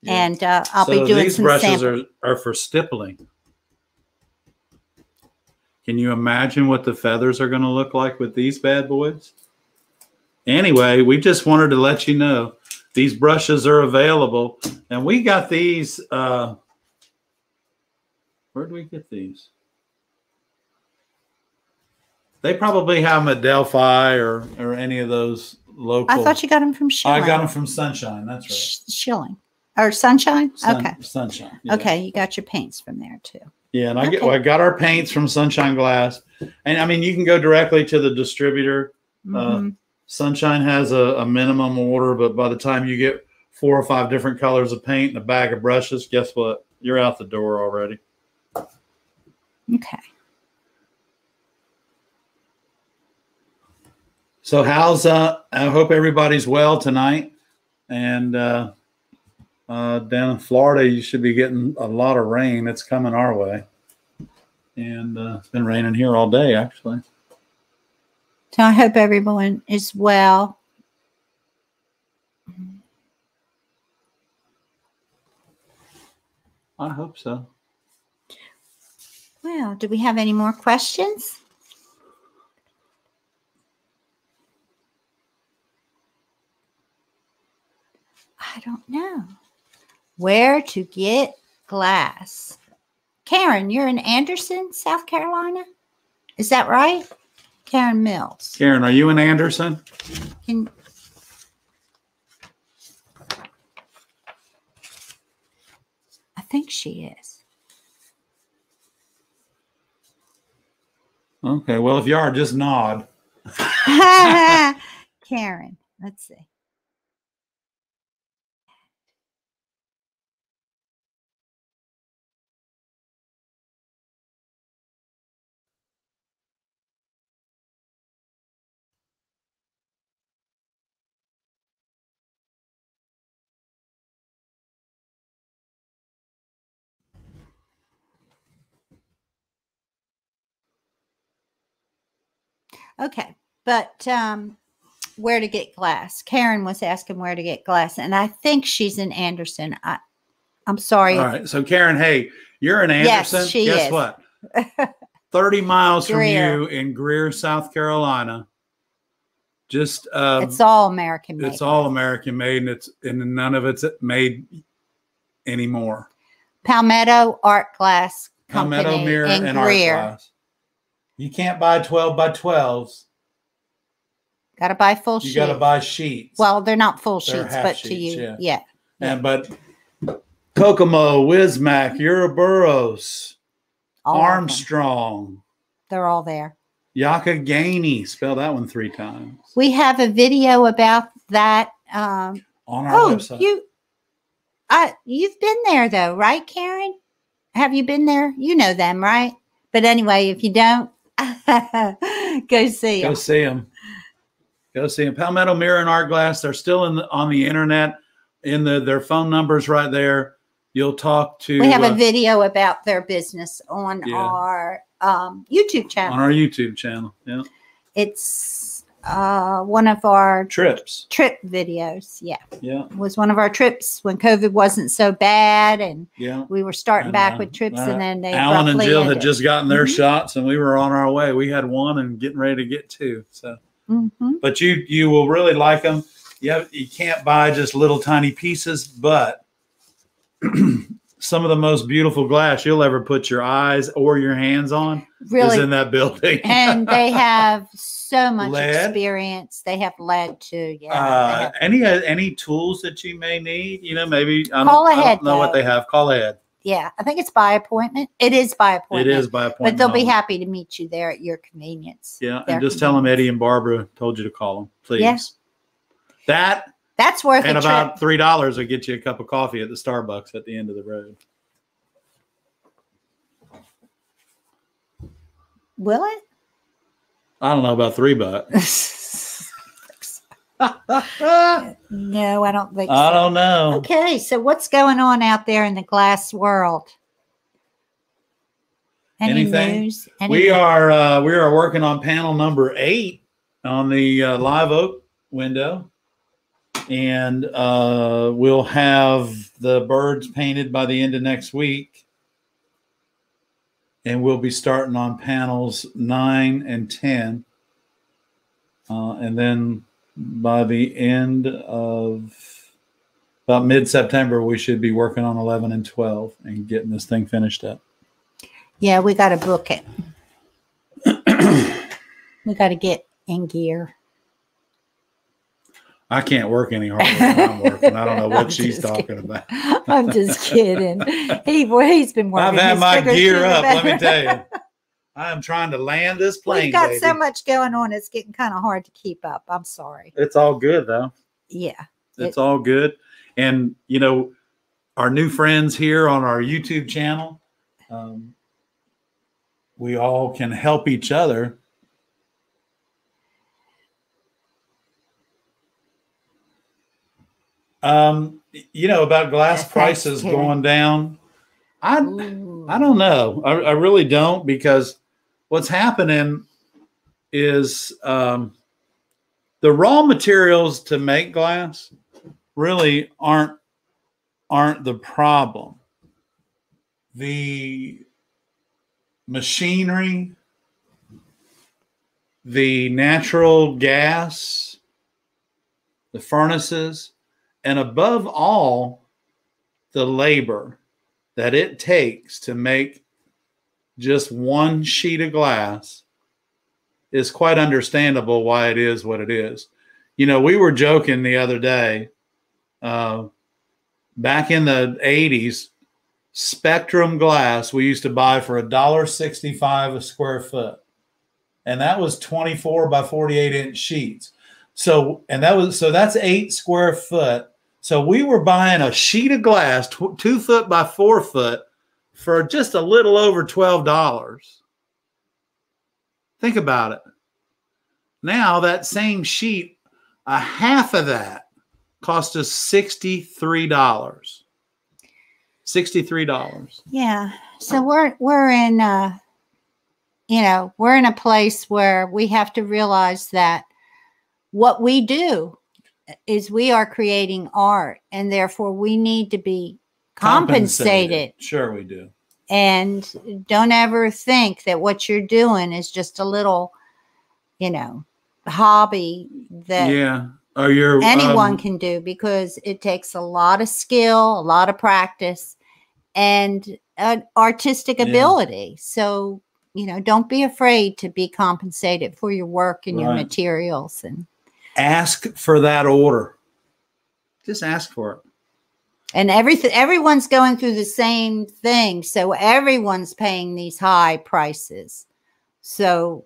Yeah. and uh, I'll so be doing these some brushes are, are for stippling. Can you imagine what the feathers are going to look like with these bad boys? Anyway, we just wanted to let you know these brushes are available, and we got these. Uh, where do we get these? They probably have them at Delphi or or any of those local. I thought you got them from Schilling. I got them from Sunshine. That's right. Sh- Schilling or Sunshine. Sun- okay, Sunshine. yeah. okay, you got your paints from there too. Yeah, and I get Okay. I got our paints from Sunshine Glass, and I mean you can go directly to the distributor. Uh, Mhm. Sunshine has a, a minimum order, but by the time you get four or five different colors of paint and a bag of brushes, guess what? You're out the door already. Okay. So how's uh? I hope everybody's well tonight, and uh, uh, down in Florida you should be getting a lot of rain. It's coming our way, and uh, it's been raining here all day actually. So I hope everyone is well. I hope so. Well, do we have any more questions? I don't know. Where to get glass? Karen, you're in Anderson, South Carolina? Is that right? Karen Mills. Karen, are you in Anderson? Can, I think she is. Okay, well, if you are, just nod. Karen, let's see. Okay, but um, where to get glass? Karen was asking where to get glass, and I think she's in Anderson. I, I'm sorry. All right. So, Karen, hey, you're in Anderson. Yes, she Guess is. what? 30 miles from you in Greer, South Carolina. Just, um, it's all American made. it's all American made, and it's and none of it's made anymore. Palmetto Art Glass Company Palmetto Mirror in and Greer. Art Glass. You can't buy 12 by 12s. Got to buy full You sheets. You got to buy sheets. Well, they're not full They're sheets, but to you, yeah. yeah. and but Kokomo, Wissmach, Ouroboros, all. Armstrong, They're all there. Youghiogheny. Spell that one three times We have a video about that. Um, on our oh, website. you, I, you've been there though, right, Karen? Have you been there? You know them, right? But anyway, if you don't, go see Go them. see them. Go see them. Palmetto Mirror and Art Glass. They're still in the, on the internet. In the their phone numbers right there. You'll talk to We have uh, a video about their business on Yeah. our um, YouTube channel. on our YouTube channel. Yeah, It's uh, one of our trips. trip videos. Yeah, Yeah, was one of our trips when COVID wasn't so bad and yeah. we were starting And, back uh, with trips uh, and then they Alan and Jill had just gotten their Mhm. shots, and we were on our way. We had one and getting ready to get two. So, Mhm. but you you will really like them. You you can't buy just little tiny pieces, but some of the most beautiful glass you'll ever put your eyes or your hands on really is in that building. and they have so much Lead? experience. They have lead too. Yeah. uh, any any tools that you may need, you know, maybe I don't, Call I ahead, don't know what they have. Call ahead. yeah, I think it's by appointment. It is by appointment. is by appointment. But they'll be happy to meet you there at your convenience. Yeah, and just tell them. Eddie and Barbara told you to call them, please. Yeah. That That's worth it. and about trip. three dollars will get you a cup of coffee at the Starbucks at the end of the road. Will it? I don't know about three bucks. No, I don't think so. I don't know. Okay, so what's going on out there in the glass world? Any Anything? news? We Anything? are uh, we are working on panel number eight on the uh, live oak window. And uh, we'll have the birds painted by the end of next week. And we'll be starting on panels nine and 10. Uh, and then by the end of about mid September, we should be working on 11 and 12 and getting this thing finished up. Yeah, we got to book it. we got to get in gear. I can't work any harder than I'm working. I don't know what she's talking kidding. about. I'm just kidding. He boy, he's been working. I've working. had my gear to the up. Let me tell you, I am trying to land this plane. We've got baby. so much going on. It's getting kind of hard to keep up. I'm sorry. It's all good though. Yeah. It's all good. And you know, our new friends here on our YouTube channel, um, we all can help each other. Um, you know about glass Thanks, prices going down. I Ooh. I don't know. I, I really don't because what's happening is um, the raw materials to make glass really aren't aren't the problem. The machinery, the natural gas, the furnaces, and above all, the labor that it takes to make just one sheet of glass is quite understandable why it is what it is. You know, we were joking the other day, uh, back in the 80s, Spectrum glass we used to buy for a dollar sixty-five a square foot. And that was 24 by 48 inch sheets. So, and that was so that's eight square foot. So we were buying a sheet of glass, tw- two foot by four foot, for just a little over twelve dollars. Think about it. Now that same sheet, a half of that, cost us sixty-three dollars. Sixty-three dollars. Yeah. So we're we're in uh you know, we're in a place where we have to realize that what we do is we are creating art and therefore we need to be compensated. Sure, we do. And don't ever think that what you're doing is just a little, you know, hobby that yeah. Or you're anyone um, can do because it takes a lot of skill, a lot of practice, and an artistic Yeah. ability. So, you know, don't be afraid to be compensated for your work and your materials. And ask for that order. Just ask for it. and everything everyone's going through the same thing. So everyone's paying these high prices. So,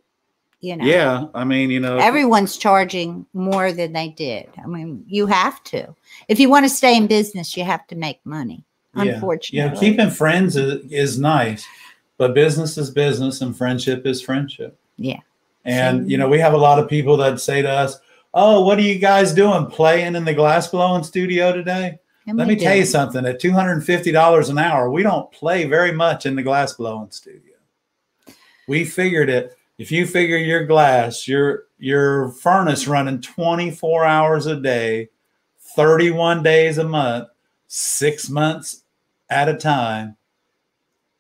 you know, Yeah, I mean, you know, everyone's charging more than they did. I mean, you have to. If you want to stay in business, you have to make money. Yeah. Unfortunately. you know, keeping friends is, is nice, but business is business and friendship is friendship. Yeah. And So- you know, we have a lot of people that say to us, "Oh, what are you guys doing? Playing in the glass blowing studio today?" And Let me tell you something. At two hundred and fifty dollars an hour, we don't play very much in the glass blowing studio. We figured it. If you figure your glass, your your furnace running twenty four hours a day, thirty one days a month, six months at a time,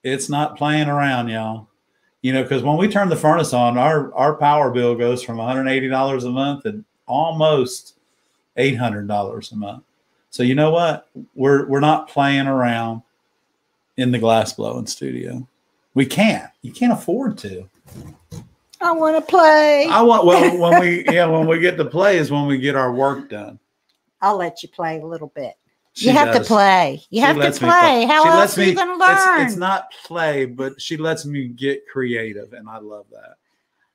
it's not playing around, y'all. You know, because when we turn the furnace on, our our power bill goes from one hundred eighty dollars a month and almost eight hundred dollars a month. So you know what? We're we're not playing around in the glass blowing studio. We can't. You can't afford to. I want to play. I want well when we yeah when we get to play is when we get our work done. I'll let you play a little bit. She you have does. to play. You She have to me play. How She else are you going to learn? It's, it's not play, but she lets me get creative, and I love that.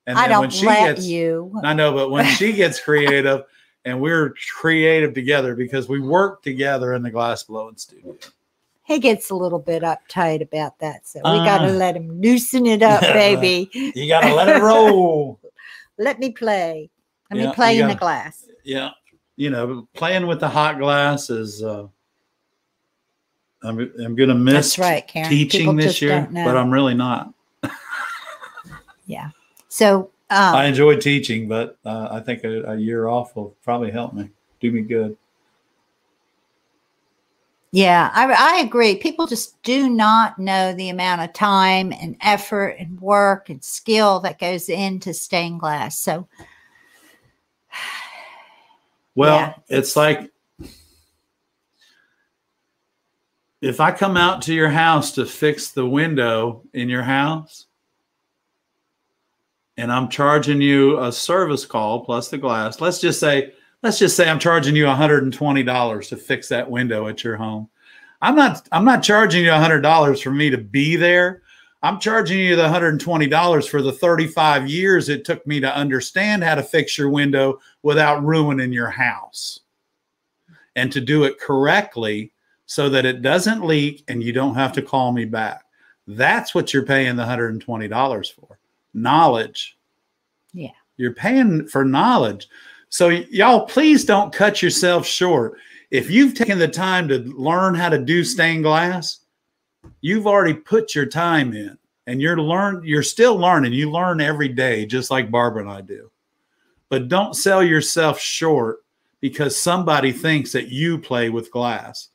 And I then when don't she let gets, you. I know, but when she gets creative, and we're creative together because we work together in the glass blowing studio. He gets a little bit uptight about that, so we got to Uh. let him loosen it up, baby. You gotta let it roll. let me play. Let Yeah, me play in the gotta- glass. yeah you know playing with the hot glass is uh i'm, I'm gonna miss That's right, Karen. teaching People this year but i'm really not yeah. So, um, i enjoy teaching but uh, i think a, a year off will probably help me do me good Yeah, I, I agree. People just do not know the amount of time and effort and work and skill that goes into stained glass. So, Well, Yeah. it's like if I come out to your house to fix the window in your house and I'm charging you a service call plus the glass, let's just say, let's just say I'm charging you $120 to fix that window at your home. I'm not I'm not charging you $100 for me to be there. I'm charging you the $120 for the 35 years it took me to understand how to fix your window without ruining your house and to do it correctly so that it doesn't leak and you don't have to call me back. That's what you're paying the $120 for. Knowledge. Yeah. You're paying for knowledge. So y'all please don't cut yourself short. If you've taken the time to learn how to do stained glass, you've already put your time in and you're learn you're still learning. You learn every day just like Barbara and I do. But don't sell yourself short because somebody thinks that you play with glass.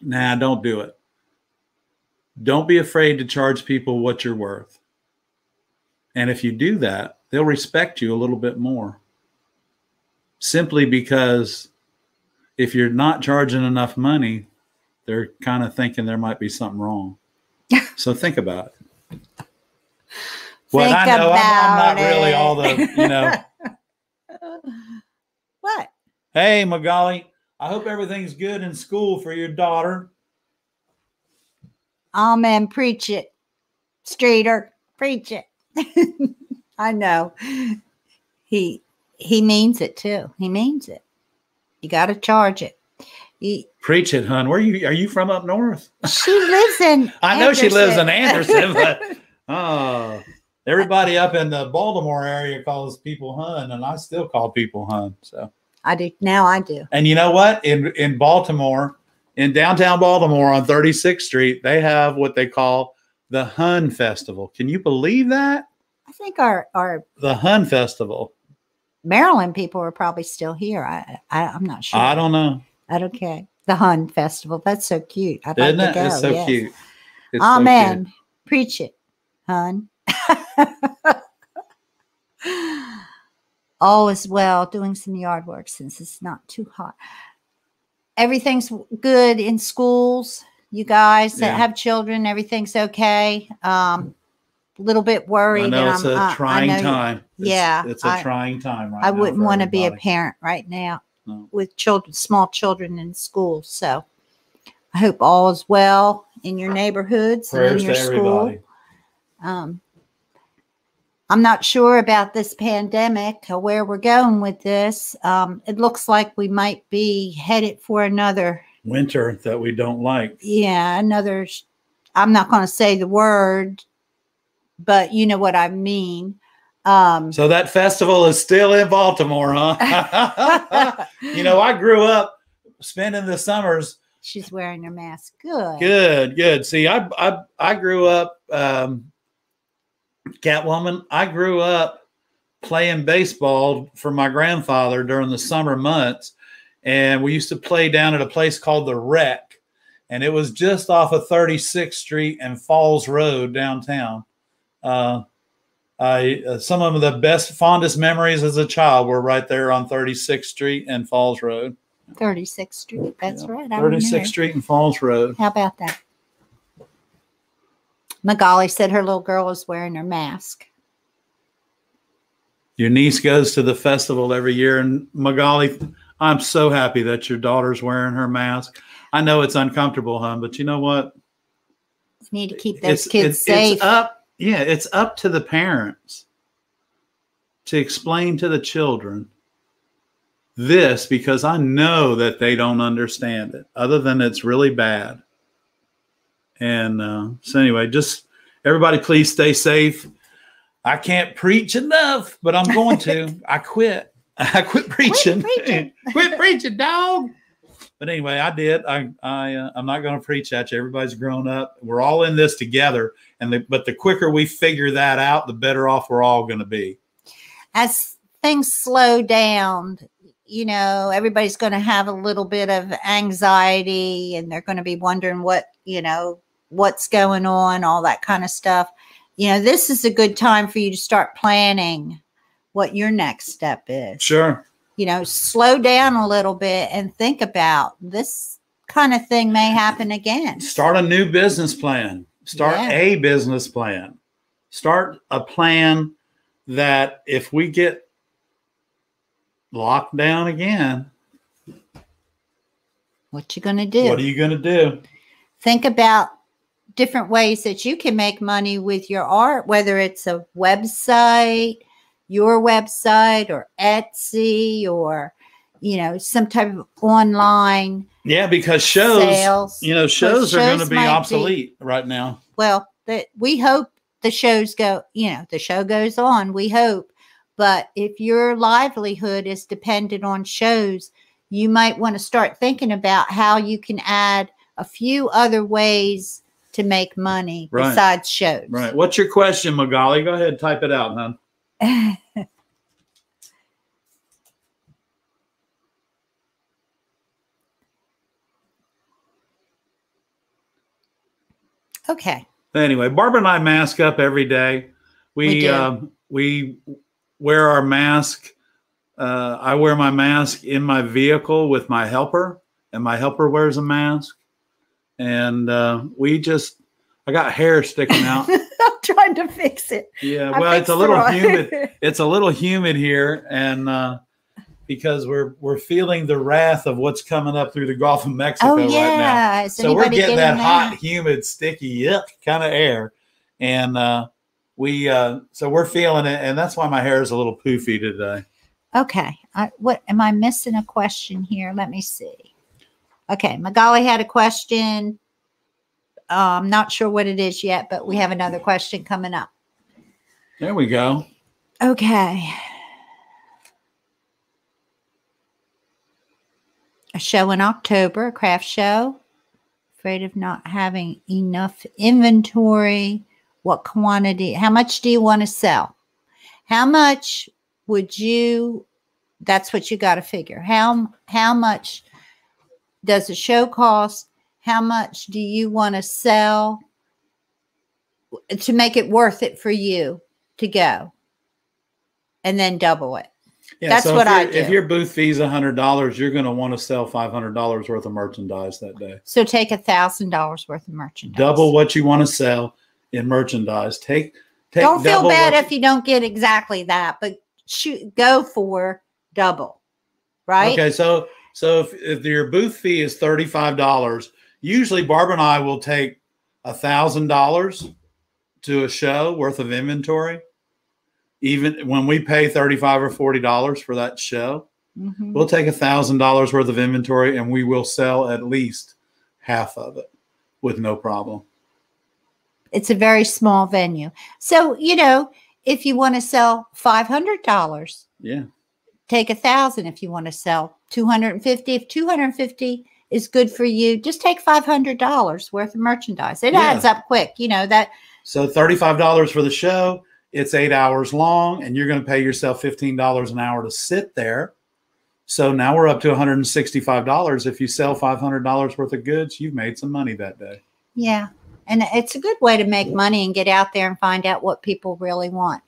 Nah, don't do it. Don't be afraid to charge people what you're worth. And if you do that, they'll respect you a little bit more. Simply because if you're not charging enough money, they're kind of thinking there might be something wrong. so think about it. Well, Think I know I'm, I'm not about really all the, you know. what? Hey, Magali, I hope everything's good in school for your daughter. Amen. Preach it. Streeter, preach it. I know. He he means it too. He means it. You got to charge it. He, Preach it, hun. Where you are you from up north? she lives in. I know she lives in Anderson. Anderson, but oh, everybody up in the Baltimore area calls people hun, and I still call people hun. So, I do now. I do. and you know what? In in Baltimore, in downtown Baltimore on 36th Street, they have what they call the Hon Festival. Can you believe that? I think our our The Hon Festival. Maryland people are probably still here. I, I I'm not sure. I don't know. I don't care. The Hon Festival. That's so cute. I'd Isn't like it? to go. It's so yes. cute. It's so cute. Amen. Preach it, Hun. All is well. Doing some yard work since it's not too hot. Everything's good in schools. You guys that Yeah. have children, everything's okay. Um, a little bit worried. I know it's a I- I trying time. It's- Yeah, it's a I- trying time right I wouldn't want to be a parent right now No. with children, small children in school. So I hope all is well in your neighborhoods and in your school. Um, I'm not sure about this pandemic or where we're going with this. Um, it looks like we might be headed for another, Winter that we don't like. yeah, another. I'm not going to say the word, but you know what I mean. Um, So that festival is still in Baltimore, huh? you know, I grew up spending the summers. she's wearing her mask. Good. Good, good. See, I I I grew up um Catwoman, I grew up playing baseball for my grandfather during the summer months. And we used to play down at a place called the Wreck. And it was just off of 36th Street and Falls Road downtown. Uh, I uh, some of the best, fondest memories as a child were right there on 36th Street and Falls Road. 36th Street. That's Yeah. right. I remember. 36th Street and Falls Road. How about that? Magali said her little girl was wearing her mask. Your niece goes to the festival every year, and Magali, I'm so happy that your daughter's wearing her mask. I know it's uncomfortable, hon, but you know what? We need to keep those It's, kids it's, safe. it's up. Yeah, it's up to the parents to explain to the children this because I know that they don't understand it, other than it's really bad. And uh, so, anyway, just everybody, please stay safe. I can't preach enough, but I'm going to. I quit. I quit preaching. preaching. quit preaching, dog. But anyway, I did. I I uh, I'm not going to preach at you. Everybody's grown up. We're all in this together, and the, but the quicker we figure that out, the better off we're all going to be. As things slow down, you know, everybody's going to have a little bit of anxiety and they're going to be wondering what, you know, what's going on, all that kind of stuff. You know, this is a good time for you to start planning what your next step is. Sure. You know, slow down a little bit and think about this kind of thing may happen again. Start a new business plan. Start Yeah. a business plan. Start a plan that if we get locked down again, What you going to do? what are you going to do? think about different ways that you can make money with your art, whether it's a website, your website, or Etsy, or you know some type of online Yeah, because shows, sales. you know, shows are going to be might be- obsolete right now. well, that we hope the shows go. You know, the show goes on. We hope, but if your livelihood is dependent on shows, you might want to start thinking about how you can add a few other ways to make money Right. besides shows. Right. What's your question, Magali? Go ahead, type it out, hon. okay. Anyway, Barbara and I mask up every day. We We um, we wear our mask. Uh, I wear my mask in my vehicle with my helper, and my helper wears a mask. And uh, we just, I got hair sticking out. To fix it. Yeah, I well, it's a little wrong- humid. It's a little humid here, and uh, because we're we're feeling the wrath of what's coming up through the Gulf of Mexico oh right now. Is So we're getting that that? hot, humid, sticky, yuck kind of air, and uh, we uh, so we're feeling it, and that's why my hair is a little poofy today. Okay. I, what am I missing a question here? Let me see. Okay, Magali had a question. Uh, I'm not sure what it is yet, but we have another question coming up. There we go. Okay. A show in October, a craft show. Afraid of not having enough inventory. What quantity? How much do you want to sell? How much would you? That's what you got to figure. How how much does a show cost? How much do you want to sell to make it worth it for you to go? And then double it. Yeah, That's so what I your- If your booth fee is hundred dollars, you're going to want to sell five hundred dollars worth of merchandise that day. So take a thousand dollars worth of merchandise. Double what you want to sell in merchandise. Take take. don't feel bad if you don't get exactly that, but shoot, go for double, right? Okay, so so if, if your booth fee is thirty five dollars, usually Barb and I will take a thousand dollars to a show worth of inventory. Even when we pay thirty five or forty dollars for that show, Mhm. we'll take a thousand dollars worth of inventory and we will sell at least half of it with no problem. It's a very small venue, so you know if you want to sell five hundred dollars, Yeah, take a thousand. If you want to sell two hundred and fifty, if two hundred and fifty is good for you, just take five hundred dollars worth of merchandise. It Yeah. adds up quick. You know that so thirty five dollars for the show. It's eight hours long, and you're going to pay yourself fifteen dollars an hour to sit there. So now we're up to one hundred and sixty-five dollars. If you sell five hundred dollars worth of goods, you've made some money that day. Yeah. And it's a good way to make money and get out there and find out what people really want.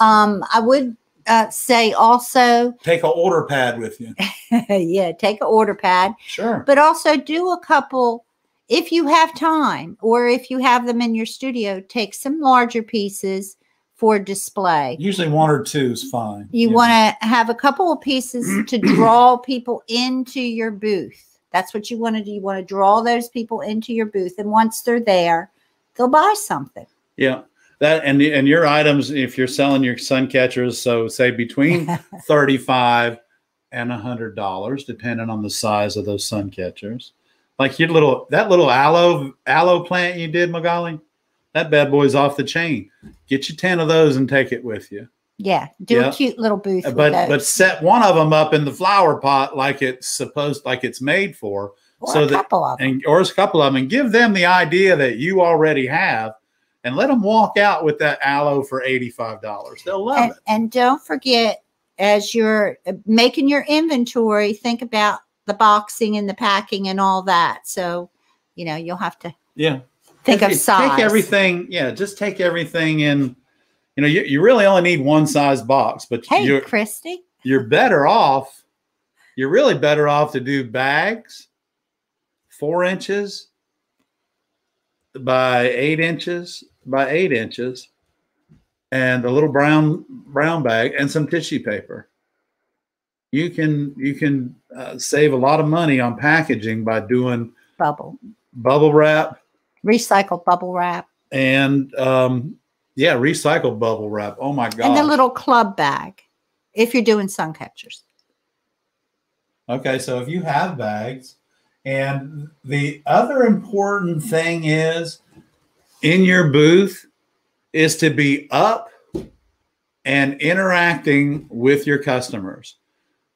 Um, I would uh, say also, Take an order pad with you. yeah, take an order pad, Sure. but also do a couple if you have time or if you have them in your studio, take some larger pieces for display. Usually one or two is fine. You Yeah. want to have a couple of pieces to draw people into your booth. That's what you want to do. You want to draw those people into your booth. And once they're there, they'll buy something. Yeah. That and and your items, if you're selling your sun catchers, so say between 35 and a hundred dollars, depending on the size of those sun catchers. Like your little that little aloe aloe plant you did, Magali, that bad boy's off the chain. Get you 10 of those and take it with you. Yeah, do Yeah. a cute little booth. But but set one of them up in the flower pot like it's supposed like it's made for, or so a that- couple of them. and or a couple of them, and give them the idea that you already have, and let them walk out with that aloe for eighty five dollars. They'll love And, it. and don't forget as you're uh, making your inventory, think about the boxing and the packing and all that. So, you know, you'll have to Yeah. think Take- of size. Take everything. Yeah, just take everything in. You know, you, you really only need one size box, but Hey, you're Christy. you're better off. You're really better off to do bags, four inches by eight inches by eight inches, and a little brown brown bag and some tissue paper. You can you can uh, save a lot of money on packaging by doing Bubble. bubble wrap Recycled bubble wrap. and um, yeah, recycled bubble wrap. Oh my god! And the little club bag if you're doing sun catchers. Okay, so if you have bags, and the other important thing is in your booth is to be up and interacting with your customers.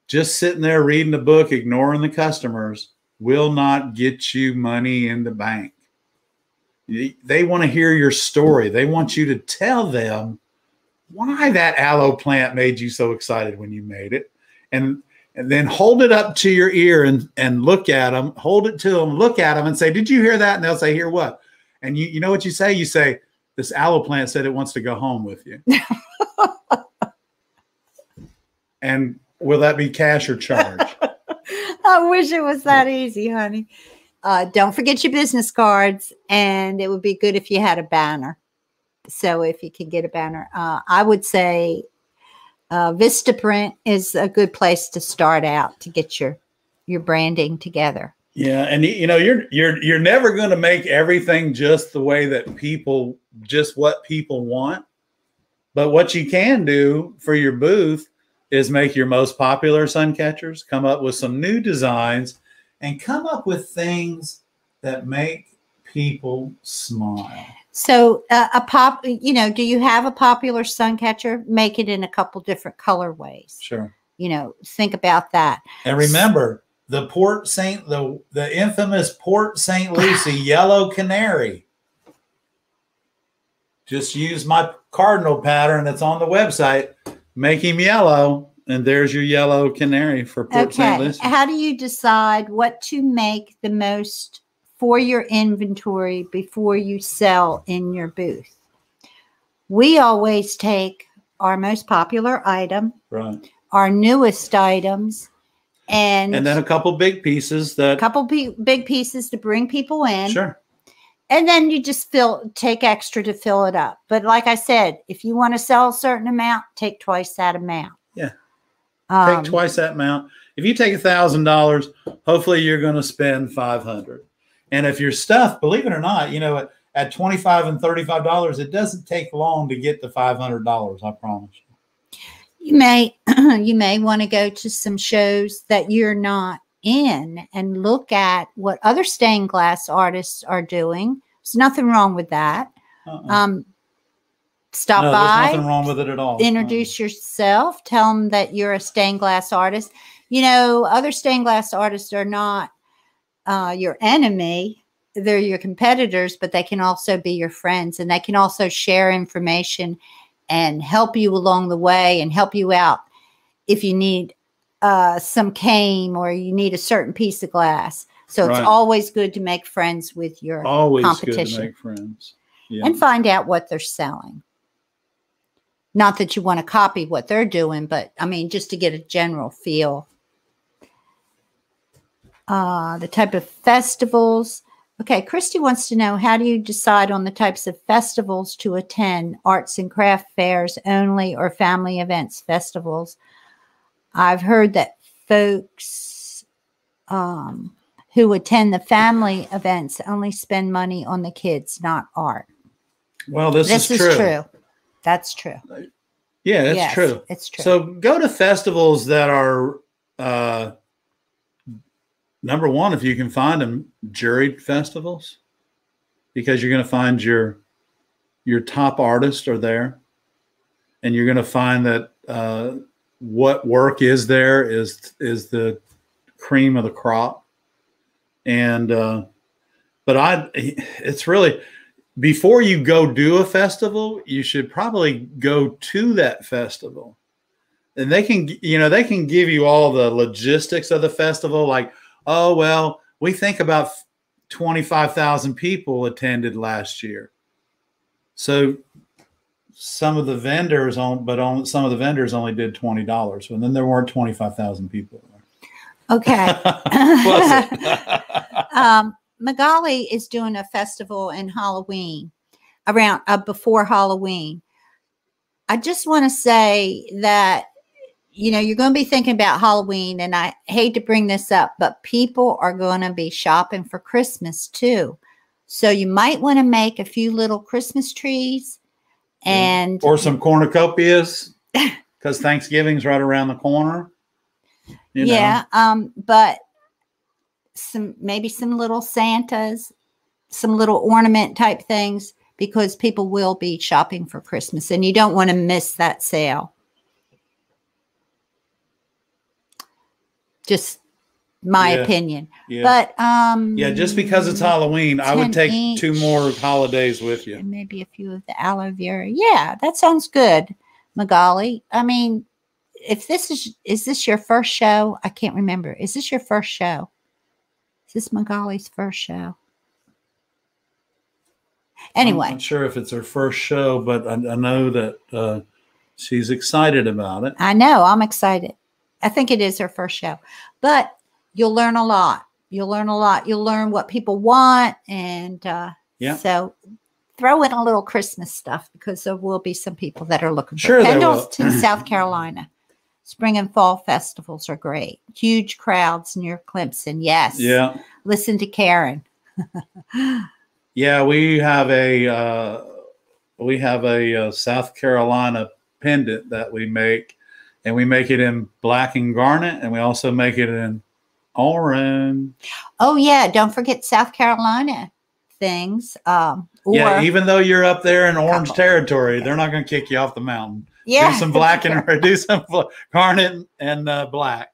Just sitting there reading the book, ignoring the customers, will not get you money in the bank. They want to hear your story. They want you to tell them why that aloe plant made you so excited when you made it. And and then hold it up to your ear and and look at them hold it to them look at them and say did you hear that and they'll say hear what and you, you know what you say you say this aloe plant said it wants to go home with you and will that be cash or charge I wish it was that easy, honey. Uh, don't forget your business cards, and it would be good if you had a banner. So, if you can get a banner, uh, I would say uh, Vistaprint is a good place to start out to get your your branding together. Yeah and you, know you're you're you're never going to make everything just the way that people just what people want but what you can do for your booth is make your most popular sun catchers, come up with some new designs, and come up with things that make people smile. So, uh, a pop, you know, do you have a popular sun catcher? Make it in a couple different colorways. Sure. You know, think about that. And remember the Port Saint the the infamous Port St. Lucie yellow canary. Just use my cardinal pattern that's on the website. Make him yellow, and there's your yellow canary for Port St. Okay. Lucie. How do you decide what to make the most for your inventory before you sell in your booth? We always take our most popular item, Right. our newest items, and, And then a couple big pieces a that couple big pieces to bring people in. sure. and then you just fill take extra to fill it up but like i said if you want to sell a certain amount take twice that amount Yeah. um, take twice that amount. If you take a thousand dollars, hopefully you're going to spend five hundred. And if your stuff, believe it or not, you know at, at twenty five and thirty five dollars, it doesn't take long to get to five hundred dollars. I promise you. may you may want to go to some shows that you're not in and look at what other stained glass artists are doing there's nothing wrong with that Uh-uh. um stop no, by nothing wrong with it at all. introduce yourself tell them that you're a stained glass artist you know other stained glass artists are not uh, your enemy they're your competitors but they can also be your friends and they can also share information and help you along the way and help you out if you need uh, some cane or you need a certain piece of glass so Right. it's always good to make friends with your Always good to competition. make friends. Yeah. and find out what they're selling. Not that you want to copy what they're doing, but I mean, just to get a general feel. Uh, the type of festivals. Okay, Christy wants to know how do you decide on the types of festivals to attend, arts and craft fairs only, or family events festivals? I've heard that folks um, who attend the family events only spend money on the kids, not art. well, this, This, is, is, true. true. That's true. Yeah, it's Yes, true. It's true. So go to festivals that are uh, number one, if you can find them, juried festivals, because you're going to find your your top artists are there, and you're going to find that uh, what work is there is is the cream of the crop, and uh, but I, it's really before you go do a festival, you should probably go to that festival. And they can you know they can give you all the logistics of the festival like oh well we think about 25,000 people attended last year so some of the vendors on but on some of the vendors only did $20 and then there weren't 25,000 people Okay. Um, Magali is doing a festival in Halloween around uh, before Halloween. I just want to say that you know you're going to be thinking about Halloween, and I hate to bring this up, but people are going to be shopping for Christmas too. So you might want to make a few little Christmas trees, Yeah. and or some cornucopias because Thanksgiving's right around the corner. You know? yeah, um, but some maybe some little Santas, some little ornament type things because people will be shopping for Christmas and you don't want to miss that sale. Just my Yeah. opinion. Yeah. But um yeah, just because it's Halloween, I would 10 take two more holidays with you. and maybe a few of the aloe vera. Yeah, that sounds good, Magali. I mean, if this is is this your first show? I can't remember. Is this your first show? Is this Magali's first show? I'm Anyway, not sure if it's her first show, but I, I know that uh, she's excited about it. I know I'm excited. I think it is her first show, but you'll learn a lot. You'll learn a lot. You'll learn what people want, and uh, Yeah. So throw in a little Christmas stuff because there will be some people that are looking Sure for. Pendleton, South Carolina. Spring and fall festivals are great. Huge crowds near Clemson. Yes. Yeah, Listen to Karen. yeah, we have a uh, we have a uh, South Carolina pendant that we make, and we make it in black and garnet, and we also make it in orange. Oh yeah, don't forget South Carolina things. Um, or, yeah, even though you're up there in orange Couple. territory, they're not going to kick you off the mountain. yeah, do some black and do some garnet and uh, black.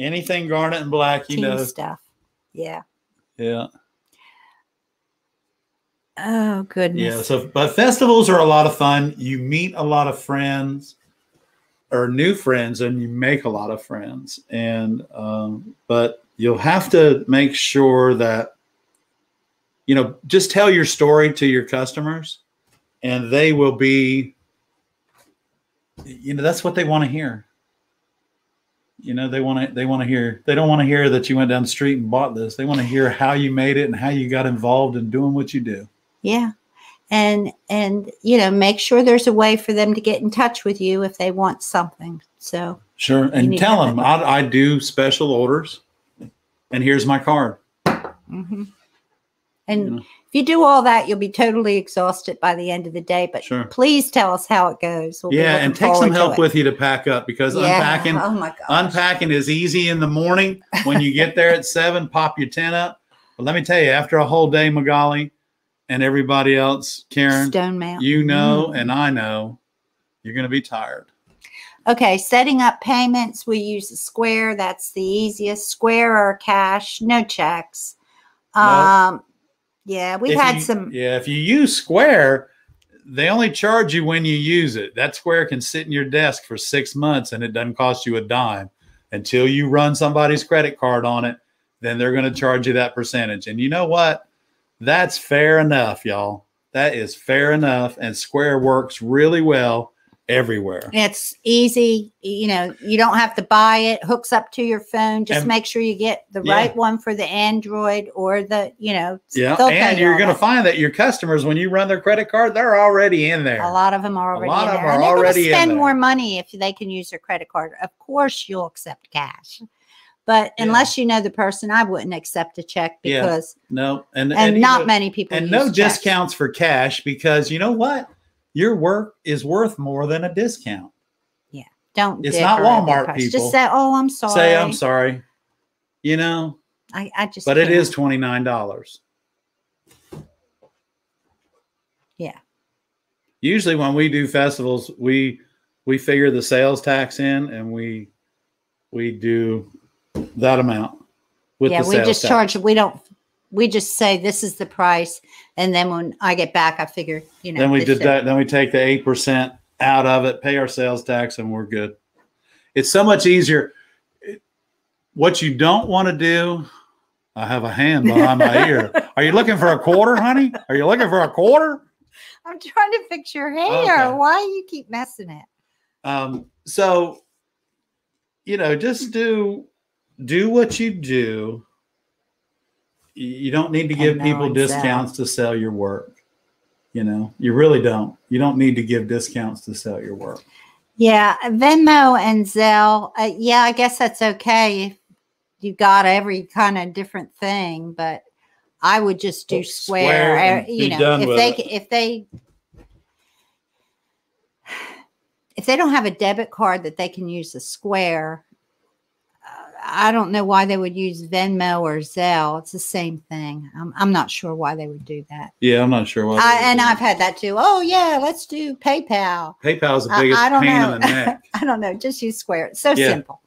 Anything garnet and black, you team know. stuff. Yeah. Yeah, Oh goodness. yeah. So, but festivals are a lot of fun. You meet a lot of friends or new friends, and you make a lot of friends. And um, but you'll have to make sure that you know just tell your story to your customers, and they will be. You know that's what they want to hear. You know they want to they want to hear they don't want to hear that you went down the street and bought this. They want to hear how you made it and how you got involved in doing what you do. Yeah. And and you know, make sure there's a way for them to get in touch with you if they want something. So Sure. And tell them I, I do special orders and here's my card. mm-hmm. and if you do all that, you'll be totally exhausted by the end of the day. But Sure. please tell us how it goes. We'll yeah. And take some help with you to pack up because Yeah. unpacking, Oh my unpacking is easy in the morning. When you get there at seven, pop your tent up. But let me tell you, after a whole day, Magali and everybody else, Karen, Stone Mountain. you know, Mm. and I know you're going to be tired. Okay, setting up payments, we use a Square. That's the easiest. Square or cash, no checks. Um, yeah, we've If had you- some. Yeah, if you use Square, they only charge you when you use it. That Square can sit in your desk for six months and it doesn't cost you a dime until you run somebody's credit card on it. Then they're going to charge you that percentage. And you know what? That's fair enough, y'all. That is fair enough. And Square works really well everywhere. It's easy. You know, you don't have to buy it. Hooks up to your phone. Just And- make sure you get the Yeah. right one for the Android or the, you know, Yeah. And you you're going to find that your customers, when you run their credit card, they're already in there. A lot of them are already lot in of there. them are and they're gonna already in spend more money if they can use their credit card. Of course, you'll accept cash. But Yeah. unless you know the person, I wouldn't accept a check Yeah. because, No. And, and, you not know- many people. and no checks. discounts for cash because you know what your work is worth more than a discount Yeah, Don't. It's not Walmart, people. Just say, "Oh, I'm sorry." say i'm sorry you know I, I just. but it can't. is $29 Yeah. usually when we do festivals we we figure the sales tax in and we we do that amount with yeah, we just tax. charge. We don't. We just say this is the price, and then when I get back, I figure you know. then we did that then we take the 8% out of it pay our sales tax and we're good It's so much easier. What you don't want to do, I have a hand behind my ear. Are you looking for a quarter, honey? Are you looking for a quarter? I'm trying to fix your hair. Okay. Why you keep messing it? Um, so, you know, just do do what you do. You you don't need to give people knowing Zelle. discounts to sell your work. You know, you really don't. You don't need to give discounts to sell your work. Yeah, Venmo and Zelle. Uh, yeah, I guess that's okay if you got every kind of different thing, but I would just do Well, Square. Square and you be know, done if with they it. if they if they don't have a debit card that they can use a Square, I don't know why they would use Venmo or Zelle. It's the same thing. I'm, I'm not sure why they would do that. Yeah, I'm not sure why. I, and I've had that too. Oh yeah, let's do PayPal. that. PayPal's the I- biggest I don't pain know. in the neck. I don't know. Just use Square. It's so Yeah. simple.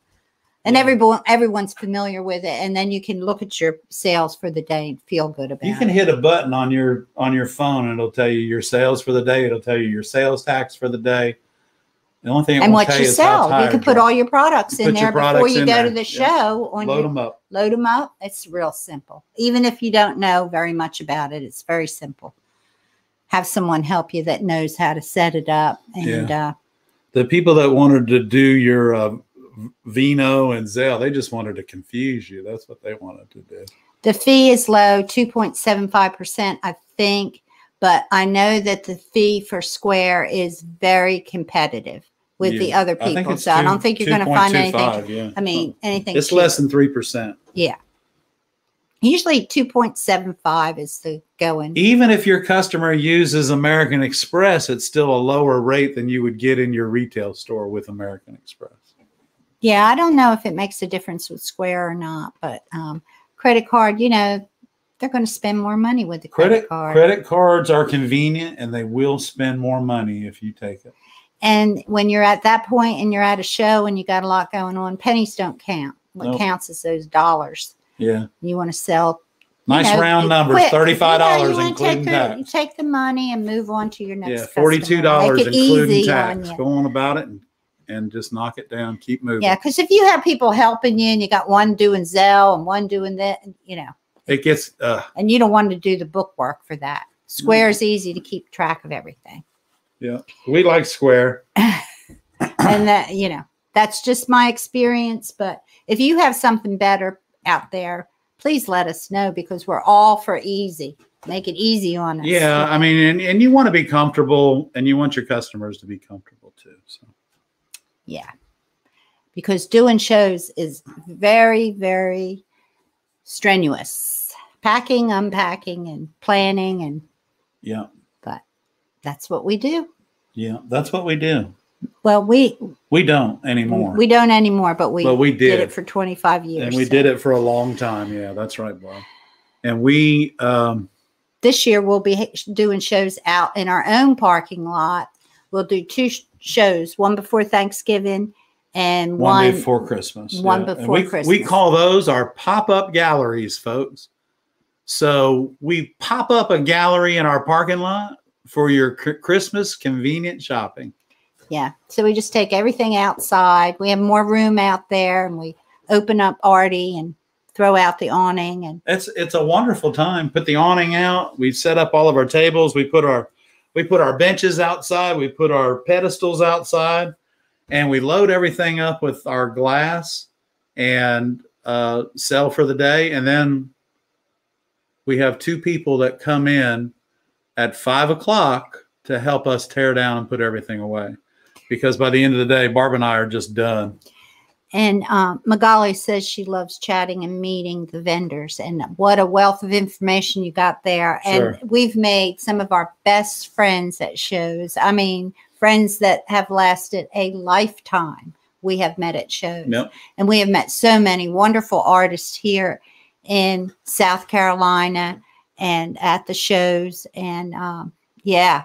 And Yeah. everyone everyone's familiar with it. And then you can look at your sales for the day and feel good about it. You can it. hit a button on your on your phone and it'll tell you your sales for the day. It'll tell you your sales tax for the day. The only thing And what tell you you is how sell. You can put all your products You in there before you go to the Yeah. show on load your them up. load them up. It's real simple. Even if you don't know very much about it, it's very simple. Have someone help you that knows how to set it up. And uh, The people that wanted to do your uh, Venmo and Zelle, they just wanted to confuse you. That's what they wanted to do. The fee is low, 2.75%, I think, but I know that the fee for Square is very competitive with the other people. it's So I don't think you're going to find anything. Yeah. I mean, anything. it's cheap. less than three percent. Yeah. Usually 2.75 is the going. Even if your customer uses American Express, it's still a lower rate than you would get in your retail store with American Express. Yeah, I don't know if it makes a difference with Square or not, but um, credit card, you know, they're going to spend more money with the credit, Credit card. credit cards are convenient and they will spend more money if you take it. And when you're at that point and you're at a show and you got a lot going on, pennies don't count. What Nope. counts is those dollars. Yeah. You want to sell Nice know, round numbers, thirty-five dollars you wanna including take the, tax. You take the money and move on to your next. Yeah, forty-two dollars including on tax. you. Go on about it and, and just knock it down. Keep moving. Yeah, because if you have people helping you and you got one doing Zelle and one doing that, you know, It gets uh and you don't want to do the bookwork for that. Square is easy to keep track of everything. Yeah. We like Square. and that you know that's just my experience but if you have something better out there please let us know because we're all for easy make it easy on us Yeah, I mean, and, and you want to be comfortable and you want your customers to be comfortable too. So yeah because doing shows is very very strenuous packing unpacking and planning and yeah, but that's what we do yeah. That's what we do. well we We don't anymore. we don't anymore but we, but we did did. it for 25 years and we so did it for a long time. Yeah, that's right, Bob. And we um this year we'll be doing shows out in our own parking lot. We'll do two shows, one before Thanksgiving and one, one, before Christmas. one And before we, We call those our pop-up galleries, folks. So we pop up a gallery in our parking lot for your cr- Christmas convenient shopping. yeah. So we just take everything outside. We have more room out there and we open up Arty and throw out the awning and It's it's a wonderful time. Put the awning out. We set up all of our tables. We put our we put our benches outside. We put our pedestals outside, and we load everything up with our glass and uh, sell for the day. And then we have two people that come in at five o'clock to help us tear down and put everything away. Because by the end of the day, Barb and I are just done. And um, Magali says she loves chatting and meeting the vendors, and what a wealth of information you got there. Sure. And we've made some of our best friends at shows. I mean, friends that have lasted a lifetime. We have met at shows, Yep. and we have met so many wonderful artists here in South Carolina and at the shows. And um, yeah,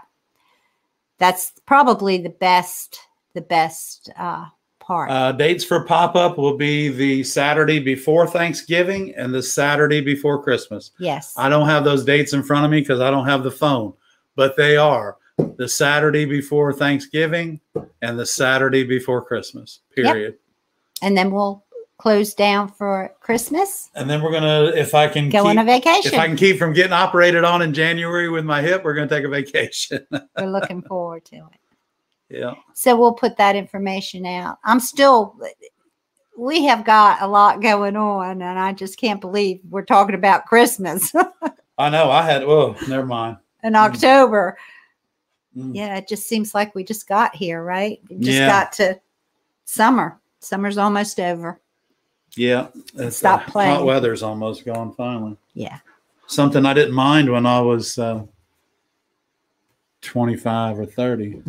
that's probably the best, the best uh, part. Uh, dates for pop up will be the Saturday before Thanksgiving and the Saturday before Christmas. yes. I don't have those dates in front of me because I don't have the phone, but they are the Saturday before Thanksgiving and the Saturday before Christmas. Yep. Period. and then we'll close down for Christmas. And then we're gonna, if I can Go on a vacation. if I can keep from getting operated on in January with my hip, we're gonna take a vacation. We're looking forward to it. yeah. So we'll put that information out. I'm still, we have got a lot going on, and I just can't believe we're talking about Christmas I know. I had. Oh, never mind. in October. Mm. Yeah, it just seems like we just got here, right? We just Yeah. got to summer. Summer's almost over. Yeah. It's, Stop uh, playing. Hot weather's almost gone. Finally. Yeah. Something I didn't mind when I was uh, twenty-five or thirty.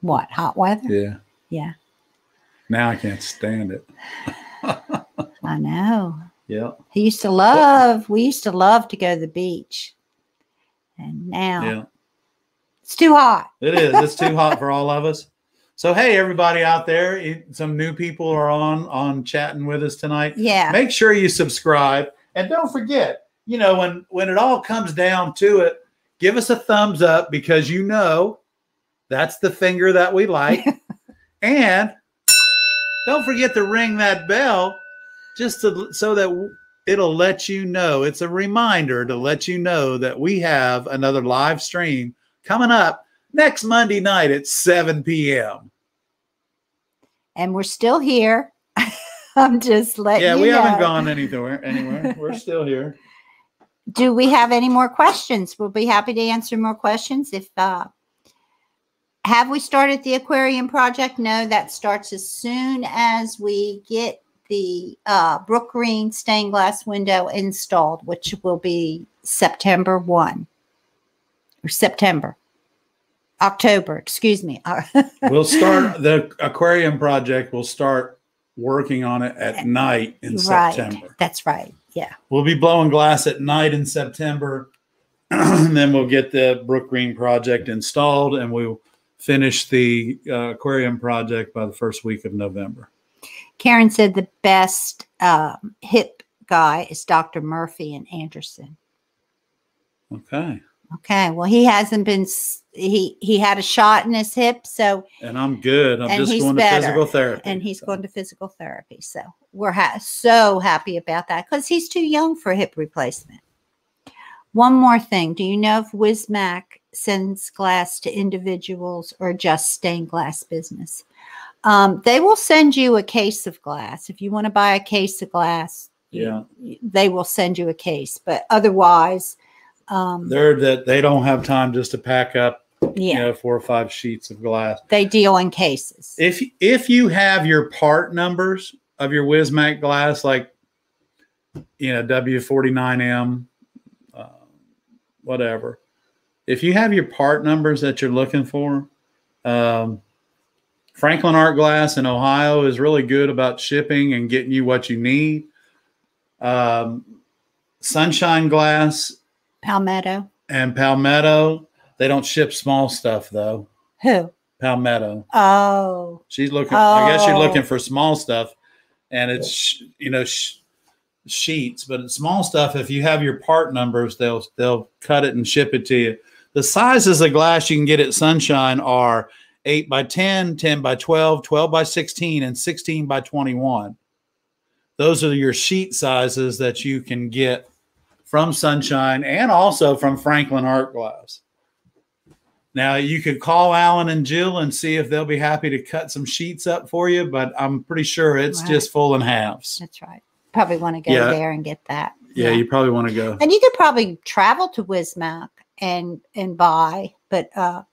What, hot weather? Yeah. Yeah. Now I can't stand it. I know. Yeah. He used to love, we used to love to go to the beach. And now Yeah. it's too hot. It is. It's too hot for all of us. So hey, everybody out there, some new people are on on chatting with us tonight. Yeah. Make sure you subscribe and don't forget, you know, when when it all comes down to it, give us a thumbs up because you know that's the finger that we like. and don't forget to ring that bell just to, so that it'll let you know. It's a reminder to let you know that we have another live stream coming up next Monday night at 7 p.m. And we're still here. I'm just letting Yeah, you we haven't gone anywhere. Anywhere. We're still here. Do we have any more questions? We'll be happy to answer more questions. If uh, have we started the aquarium project? No, that starts as soon as we get the uh, brook green stained glass window installed, which will be September one or September, October. Excuse me. We'll start the aquarium project. We'll start working on it at night in right. September. That's right. Yeah. We'll be blowing glass at night in September. and then we'll get the Brook Green project installed and we'll finish the uh, aquarium project by the first week of November. Karen said the best um, hip guy is Dr. Murphy and Anderson. Okay. Okay. Well, he hasn't been. He he had a shot in his hip, so And I'm good. I'm just going better. to physical therapy. and he's So, going to physical therapy. So we're ha- so happy about that because he's too young for hip replacement. One more thing: Do you know if Wissmach sends glass to individuals or just stained glass business? Um, they will send you a case of glass if you want to buy a case of glass. Yeah. they will send you a case, but otherwise, um, They're that they don't have time just to pack up, yeah, you know, four or five sheets of glass. they deal in cases. if if you have your part numbers of your Wissmach glass, like you know W49M, uh, whatever, if you have your part numbers that you're looking for, um, Franklin Art Glass in Ohio is really good about shipping and getting you what you need. Um, Sunshine Glass Palmetto. and Palmetto, they don't ship small stuff though. Who? Palmetto. Oh, She's looking. I guess you're Oh. looking for small stuff, and it's you know sh- sheets, but small stuff. If you have your part numbers, they'll they'll cut it and ship it to you. The sizes of glass you can get at Sunshine are eight by 10, 10 by 12, 12 by 16, and 16 by 21. Those are your sheet sizes that you can get from Sunshine and also from Franklin Art Glass. Now you could call Alan and Jill and see if they'll be happy to cut some sheets up for you, but I'm pretty sure it's Right. just full in halves. that's right. Probably want to go Yeah. there and get that. Yeah, you probably want to go. and you could probably travel to Wissmach and and buy, but uh,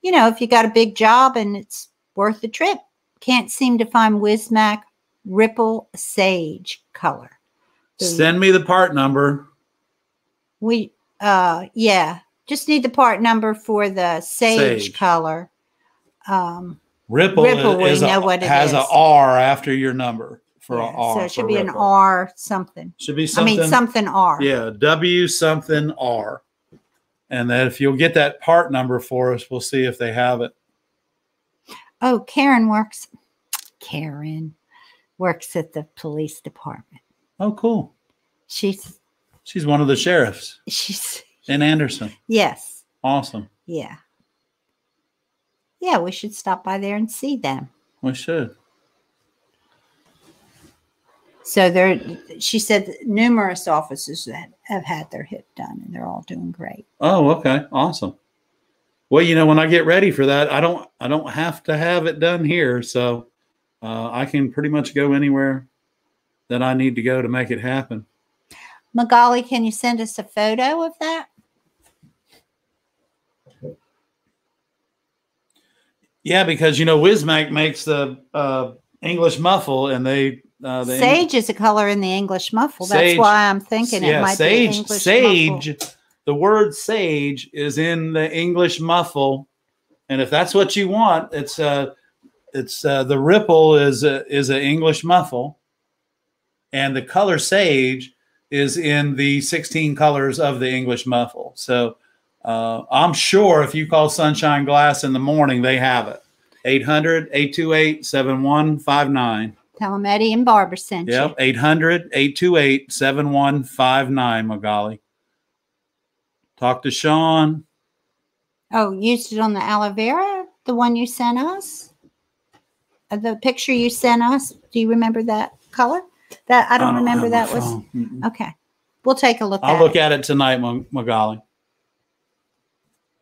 you know, if you got a big job and it's worth the trip, can't seem to find Wissmach Ripple Sage color. Send me the part number. We uh yeah, just need the part number for the sage, Sage. color. Um Ripple, Ripple, we is a- know what it has a is. R after your number for a yeah, R. so it should be an R something. Should be something. I mean something R. Yeah, W something R. And then if you'll get that part number for us, we'll see if they have it. Oh, Karen works. Karen works at the police department. Oh, cool. She's She's one of the sheriffs she's in Anderson. yes, Awesome. yeah. Yeah, we should stop by there and see them. We should. So there, she said numerous officers that have had their hip done, and they're all doing great. Oh, okay, awesome. Well, you know, when I get ready for that, I don't I don't have to have it done here, so uh, I can pretty much go anywhere that I need to go to make it happen. Magali, can you send us a photo of that? Yeah, because you know Wissmach makes the uh, English muffle, and they uh, the Sage is a color in the English muffle. That's Sage- why I'm thinking it yeah, might sage. be English sage. muffle. The word sage is in the English muffle, and if that's what you want, it's uh, it's uh, the ripple is a, is an English muffle, and the color sage is in the 16 colors of the English muffle. So uh, I'm sure if you call Sunshine Glass in the morning, they have it. 800 828 7159. Tell them Eddie and Barbara sent you. Yep, 800 828 7159, Magali. Talk to Sean. Oh, used it on the aloe vera, the one you sent us, Uh, the picture you sent us. Do you remember that color? That I don't, remember have my that was. Mm-mm. Okay, we'll take a look. I'll at look it. at it tonight, Magali.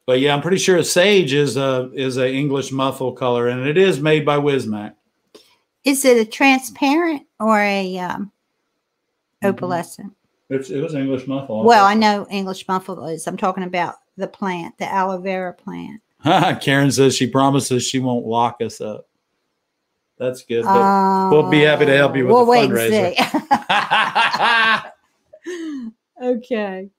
But yeah, I'm pretty sure sage is a is a English muffle color, and it is made by Wissmach. Is it a transparent or a um, Mhm. opalescent? It's, it was English muffle. Well, I know English muffle is. I'm talking about the plant, the aloe vera plant. Karen says she promises she won't lock us up. That's good. But we'll be happy to help you with uh, we'll the wait fundraiser. and see. okay.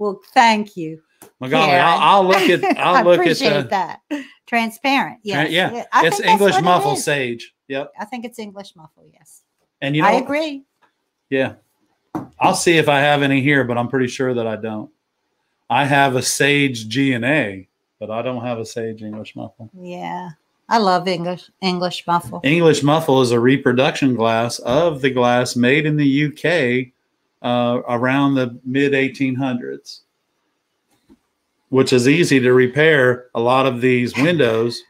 Well, thank you. Magali. I'll, I'll look at I I'll look at appreciate the, that. Transparent. Yes. yeah, I it's English what it muffle sage. Yep. I think it's English muffle. Yes. And you know, I agree. Yeah. I'll see if I have any here, but I'm pretty sure that I don't. I have a Sage G and A, but I don't have a Sage English muffle. Yeah. I love English English muffle. English muffle is a reproduction glass of the glass made in the UK uh, around the mid 1800s, which is easy to repair. A lot of these windows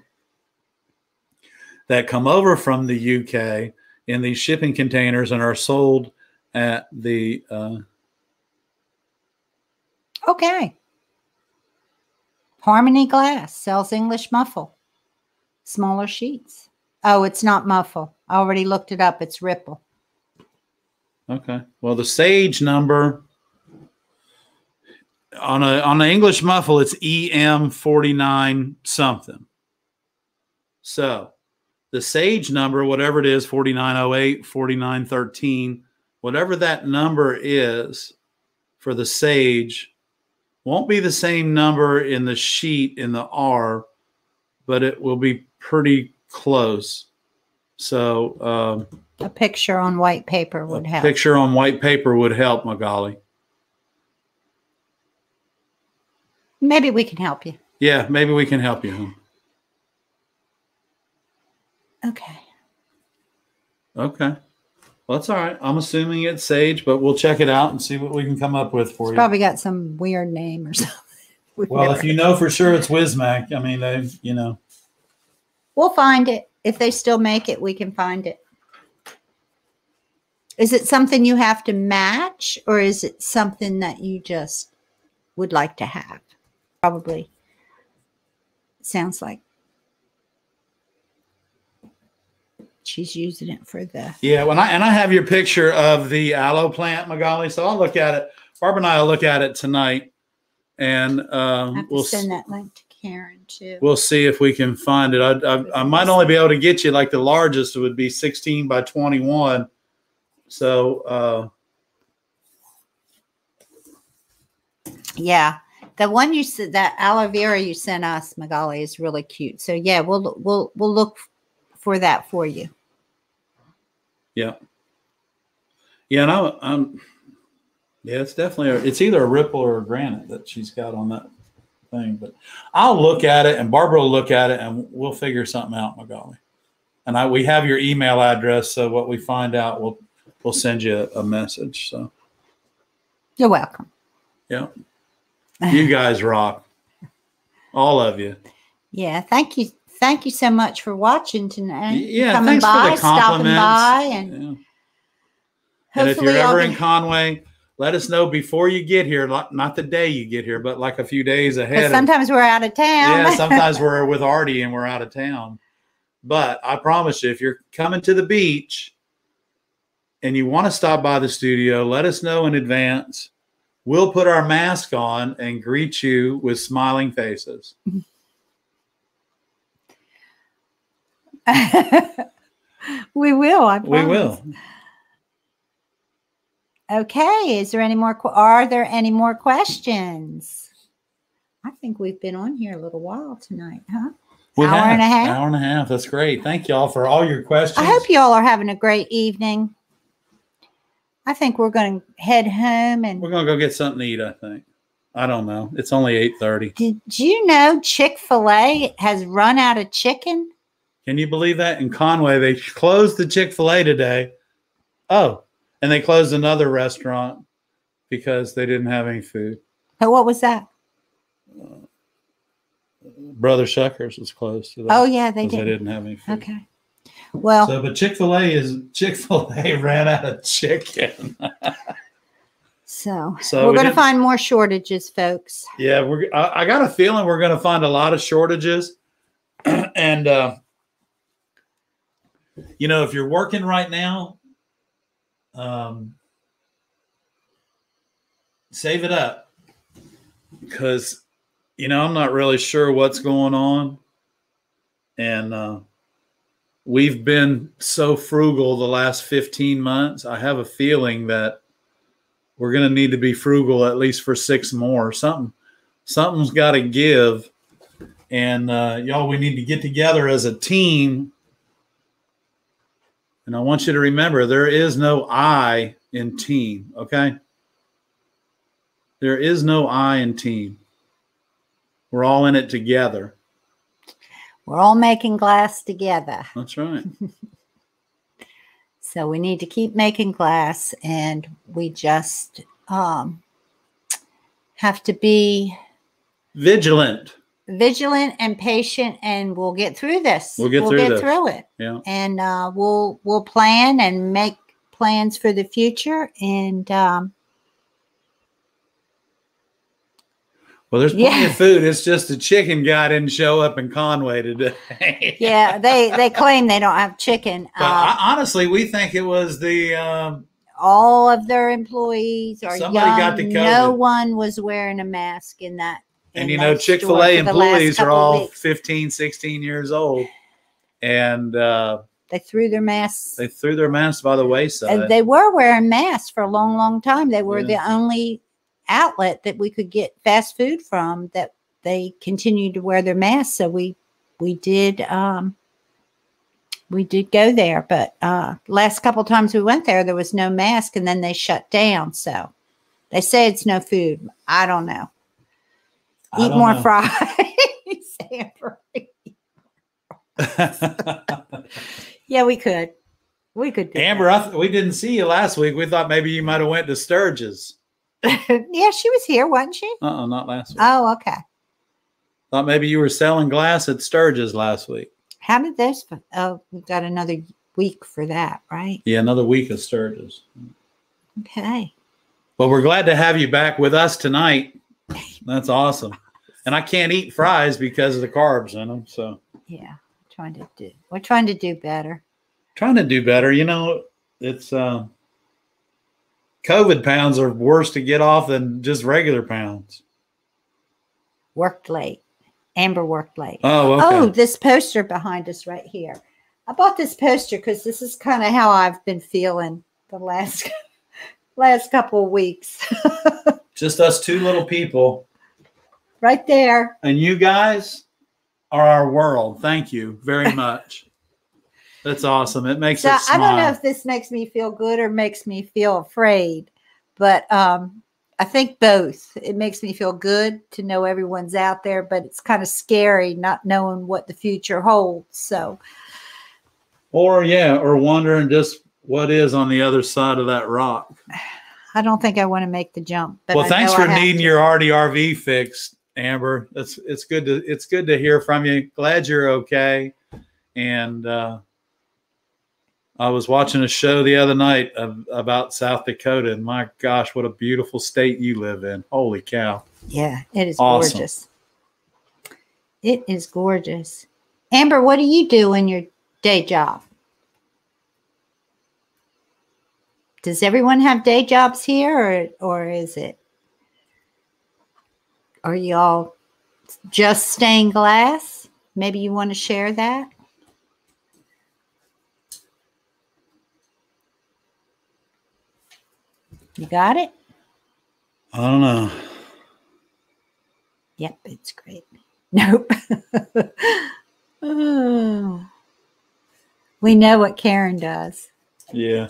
that come over from the UK in these shipping containers and are sold at the uh, Okay. Harmony Glass sells English muffle. Smaller sheets. Oh, it's not muffle. I already looked it up. It's Ripple. Okay. Well, the Sage number on a on an English muffle, it's EM forty nine something. So the Sage number, whatever it is, 4908, 4913, whatever that number is for the Sage, won't be the same number in the sheet in the R, but it will be pretty close. So um, A picture on white paper would a help. picture on white paper would help, Magali. Maybe we can help you. Yeah, maybe we can help you. Okay. Okay. Well, that's all right. I'm assuming it's Sage, but we'll check it out and see what we can come up with for It's you. probably got some weird name or something. We've well, if you know for sure it's Wissmach, I mean, they've, you know, We'll find it. If they still make it, we can find it. Is it something you have to match or is it something that you just would like to have? Probably. Sounds like she's using it for the. yeah. When I and I have your picture of the aloe plant, Magali, so I'll look at it. Barbara and I will look at it tonight, and um, we'll send that link Karen too. we'll see if we can find it. I, I, I might only be able to get you like the largest It would be 16 by 21. So, uh, Yeah, the one you said that aloe vera you sent us, Magali, is really cute. So yeah, we'll we'll we'll look for that for you. yeah. Yeah. And I'm, I'm, yeah, it's definitely, a, it's either a ripple or a granite that she's got on that thing. But I'll look at it and Barbara will look at it and we'll figure something out, Magali. And I, we have your email address. So what we find out, we'll, we'll send you a, message. So, You're welcome. yeah. You guys rock. All of you. Yeah, thank you. Thank you so much for watching tonight. Yeah, coming thanks for by, the stopping compliments. by, and Yeah. and if you're ever in Conway, let us know before you get here. Not, not the day you get here, but like a few days ahead. of- sometimes we're out of town. yeah, sometimes we're with Arty and we're out of town. But I promise you, if you're coming to the beach and you want to stop by the studio, let us know in advance. We'll put our mask on and greet you with smiling faces. we will. I We will. Okay. Is there any more? Are there any more questions? I think we've been on here a little while tonight, huh? We Hour and a half? Hour and a half. That's great. Thank y'all for all your questions. I hope you all are having a great evening. I think we're going to head home and We're gonna go get something to eat. I think. I don't know. It's only eight thirty. Did you know Chick fil A has run out of chicken? Can you believe that? In Conway, they closed the Chick fil A today. Oh, and they closed another restaurant because they didn't have any food. Oh, what was that? Brother Shuckers was closed today. Oh, yeah, they because they did. didn't have any food. Okay. Well, So, but Chick fil A is Chick fil A ran out of chicken. so, So we're we going to find more shortages, folks. yeah, we're. I, I got a feeling we're going to find a lot of shortages, and uh, you know, if you're working right now, um, save it up because you know I'm not really sure what's going on, and uh, we've been so frugal the last 15 months. I have a feeling that we're going to need to be frugal at least for six more. Something, something's got to give, and uh, y'all, we need to get together as a team. And I want you to remember there is no I in team, okay? There is no I in team. We're all in it together. We're all making glass together. That's right. So we need to keep making glass and we just um, have to be Vigilant. Vigilant and patient and we'll get through this. We'll get through this. through it. Yeah. And uh, we'll we'll plan and make plans for the future and um, Well, there's plenty Yeah. of food. It's just the chicken guy didn't show up in Conway today. yeah, they they claim they don't have chicken. But Uh, I, honestly, we think it was the um, all of their employees are Somebody young. got the no one was wearing a mask in that. And you know Chick store Fil A for the last employees are all weeks. 15, 16 years old, and uh, They threw their masks. they threw their masks by the wayside. and they were wearing masks for a long, long time. They were Yeah. the only outlet that we could get fast food from that they continued to wear their masks. So we we did um we did go there, but uh last couple times we went there there was no mask and then they shut down. So they say it's no food. I don't know. Eat more know. fries. Amber. yeah, we could. We could do Amber, I th- we didn't see you last week. We thought maybe you might have went to Sturgis. yeah, she was here, wasn't she? Uh, uh not last week. Oh, okay. thought maybe you were selling glass at Sturgis last week. How did this? Oh, we've got another week for that, right? Yeah, another week of Sturgis. Okay. Well, we're glad to have you back with us tonight. That's awesome. And I can't eat fries because of the carbs in them. So Yeah, trying to do. We're trying to do better. trying to do better. You know, it's uh, COVID pounds are worse to get off than just regular pounds. Worked late. Amber worked late. Oh, okay. Oh, this poster behind us right here. I bought this poster because this is kind of how I've been feeling the last last couple of weeks. Just us two little people. Right there. And you guys are our world. Thank you very much. That's awesome. It makes So us I don't know if this makes me feel good or makes me feel afraid, but um, I think both. It makes me feel good to know everyone's out there, but it's kind of scary not knowing what the future holds. So or yeah, or wondering just what is on the other side of that rock. I don't think I want to make the jump. But well, I thanks for needing to. your ARTyRV fixed, Amber. That's it's good to it's good to hear from you. Glad you're okay. And uh I was watching a show the other night of, about South Dakota, and my gosh, what a beautiful state you live in! Holy cow! Yeah, it is Awesome. gorgeous. It is gorgeous. Amber, what do you do in your day job? Does everyone have day jobs here or or is it are you all just stained glass? Maybe you want to share that? You got it? I don't know. Yep, it's great. Nope. oh. We know what Karen does. Yeah.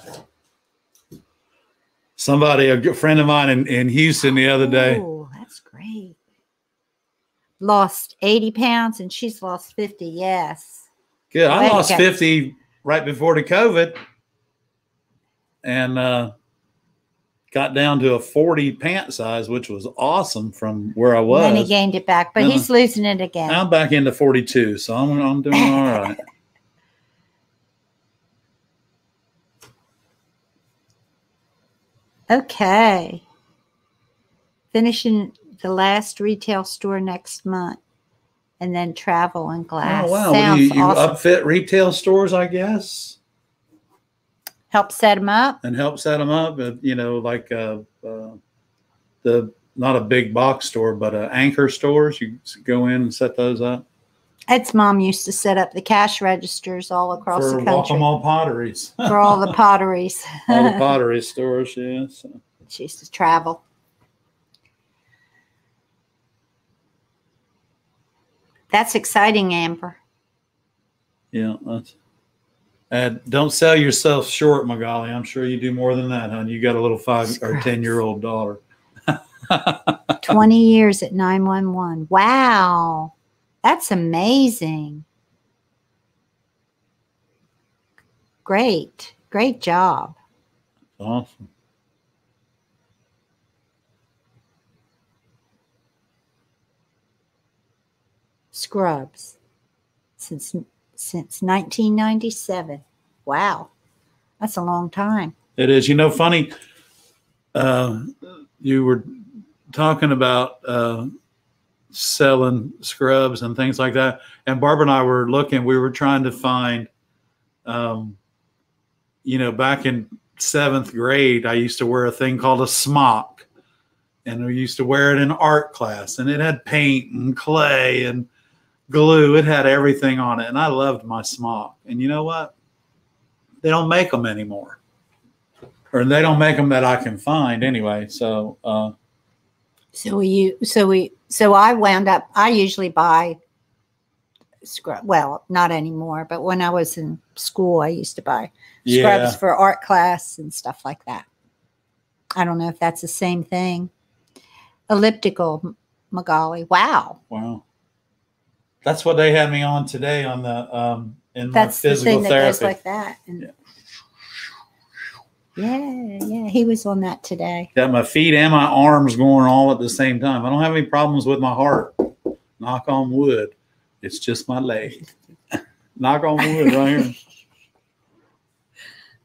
Somebody, a good friend of mine in, in Houston the other day. Oh, that's great. Lost 80 pounds and she's lost 50. Yes. Good. I Way lost go. 50 right before the COVID and uh, got down to a 40 pant size, which was awesome from where I was. And he gained it back, but he's losing it again. I'm back into 42, so I'm, I'm doing all right. Okay. Finishing the last retail store next month and then travel and glass. Oh, wow. Well, you, you awesome. upfit retail stores, I guess, Help set them up. and help set them up. uh, You know, like uh, uh, the not a big box store, but uh, anchor stores. You go in and set those up Ed's mom used to set up the cash registers all across for the country Waccamaw potteries. for all the potteries. all the pottery stores, yeah. So. she used to travel. That's exciting, Amber. Yeah, that's. And don't sell yourself short, Magali. I'm sure you do more than that, hon. You got a little five or Scraps. ten year old daughter. 20 years at 911. Wow. That's amazing. Great. Great job. Awesome. Scrubs since since 1997. Wow. That's a long time. It is. You know, funny. Uh, you were talking about uh, selling scrubs and things like that, and Barbara and I were looking. We were trying to find, um, you know, back in seventh grade, I used to wear a thing called a smock, and we used to wear it in art class, and it had paint and clay and glue. It had everything on it, and I loved my smock. And you know what? They don't make them anymore or they don't make them that I can find anyway. So uh, So we so we so I wound up I usually buy scrub well, not anymore, but when I was in school I used to buy yeah, scrubs for art class and stuff like that. I don't know if that's the same thing. Elliptical Magali. Wow. wow, that's what they had me on today on the um, in my That's the physical thing that therapy. goes like that. And Yeah. yeah, yeah, he was on that today. Got my feet and my arms going all at the same time. I don't have any problems with my heart. Knock on wood. It's just my leg. Knock on wood right here.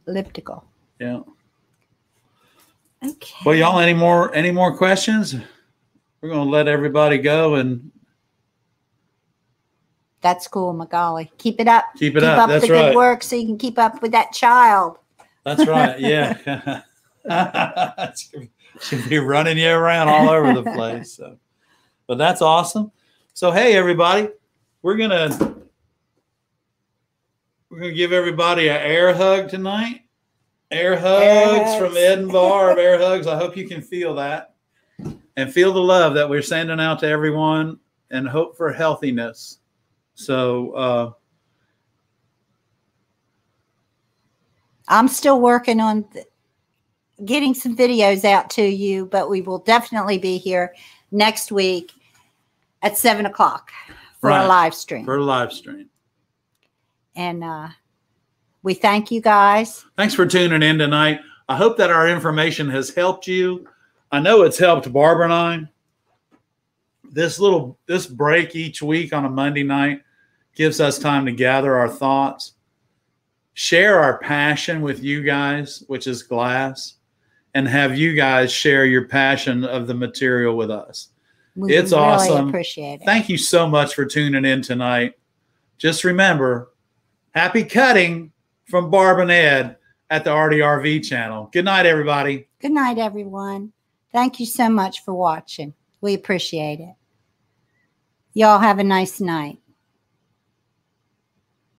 Elliptical. Yeah. Okay. Well, y'all, any more any more questions? We're gonna let everybody go and That's cool, Magali. Keep it up. keep it keep up. up That's the right. good work so you can keep up with that child. That's right. Yeah. should be running you around all over the place. So, but that's awesome. So, hey, everybody, we're gonna we're gonna give everybody an air hug tonight. Air hugs from hugs. Ed and Barb. air hugs. I hope you can feel that and feel the love that we're sending out to everyone and hope for healthiness. So, uh, I'm still working on th- getting some videos out to you, but we will definitely be here next week at seven o'clock for Right. a live stream. for a live stream. and uh, we thank you guys. Thanks for tuning in tonight. I hope that our information has helped you. I know it's helped Barbara and I. This little this break each week on a Monday night gives us time to gather our thoughts, share our passion with you guys, which is glass, and have you guys share your passion of the material with us. We It's really awesome. Appreciate it. Thank you so much for tuning in tonight. Just remember, happy cutting from Barb and Ed at the ARTyRV channel. Good night, everybody. Good night, everyone. Thank you so much for watching. We appreciate it. Y'all have a nice night.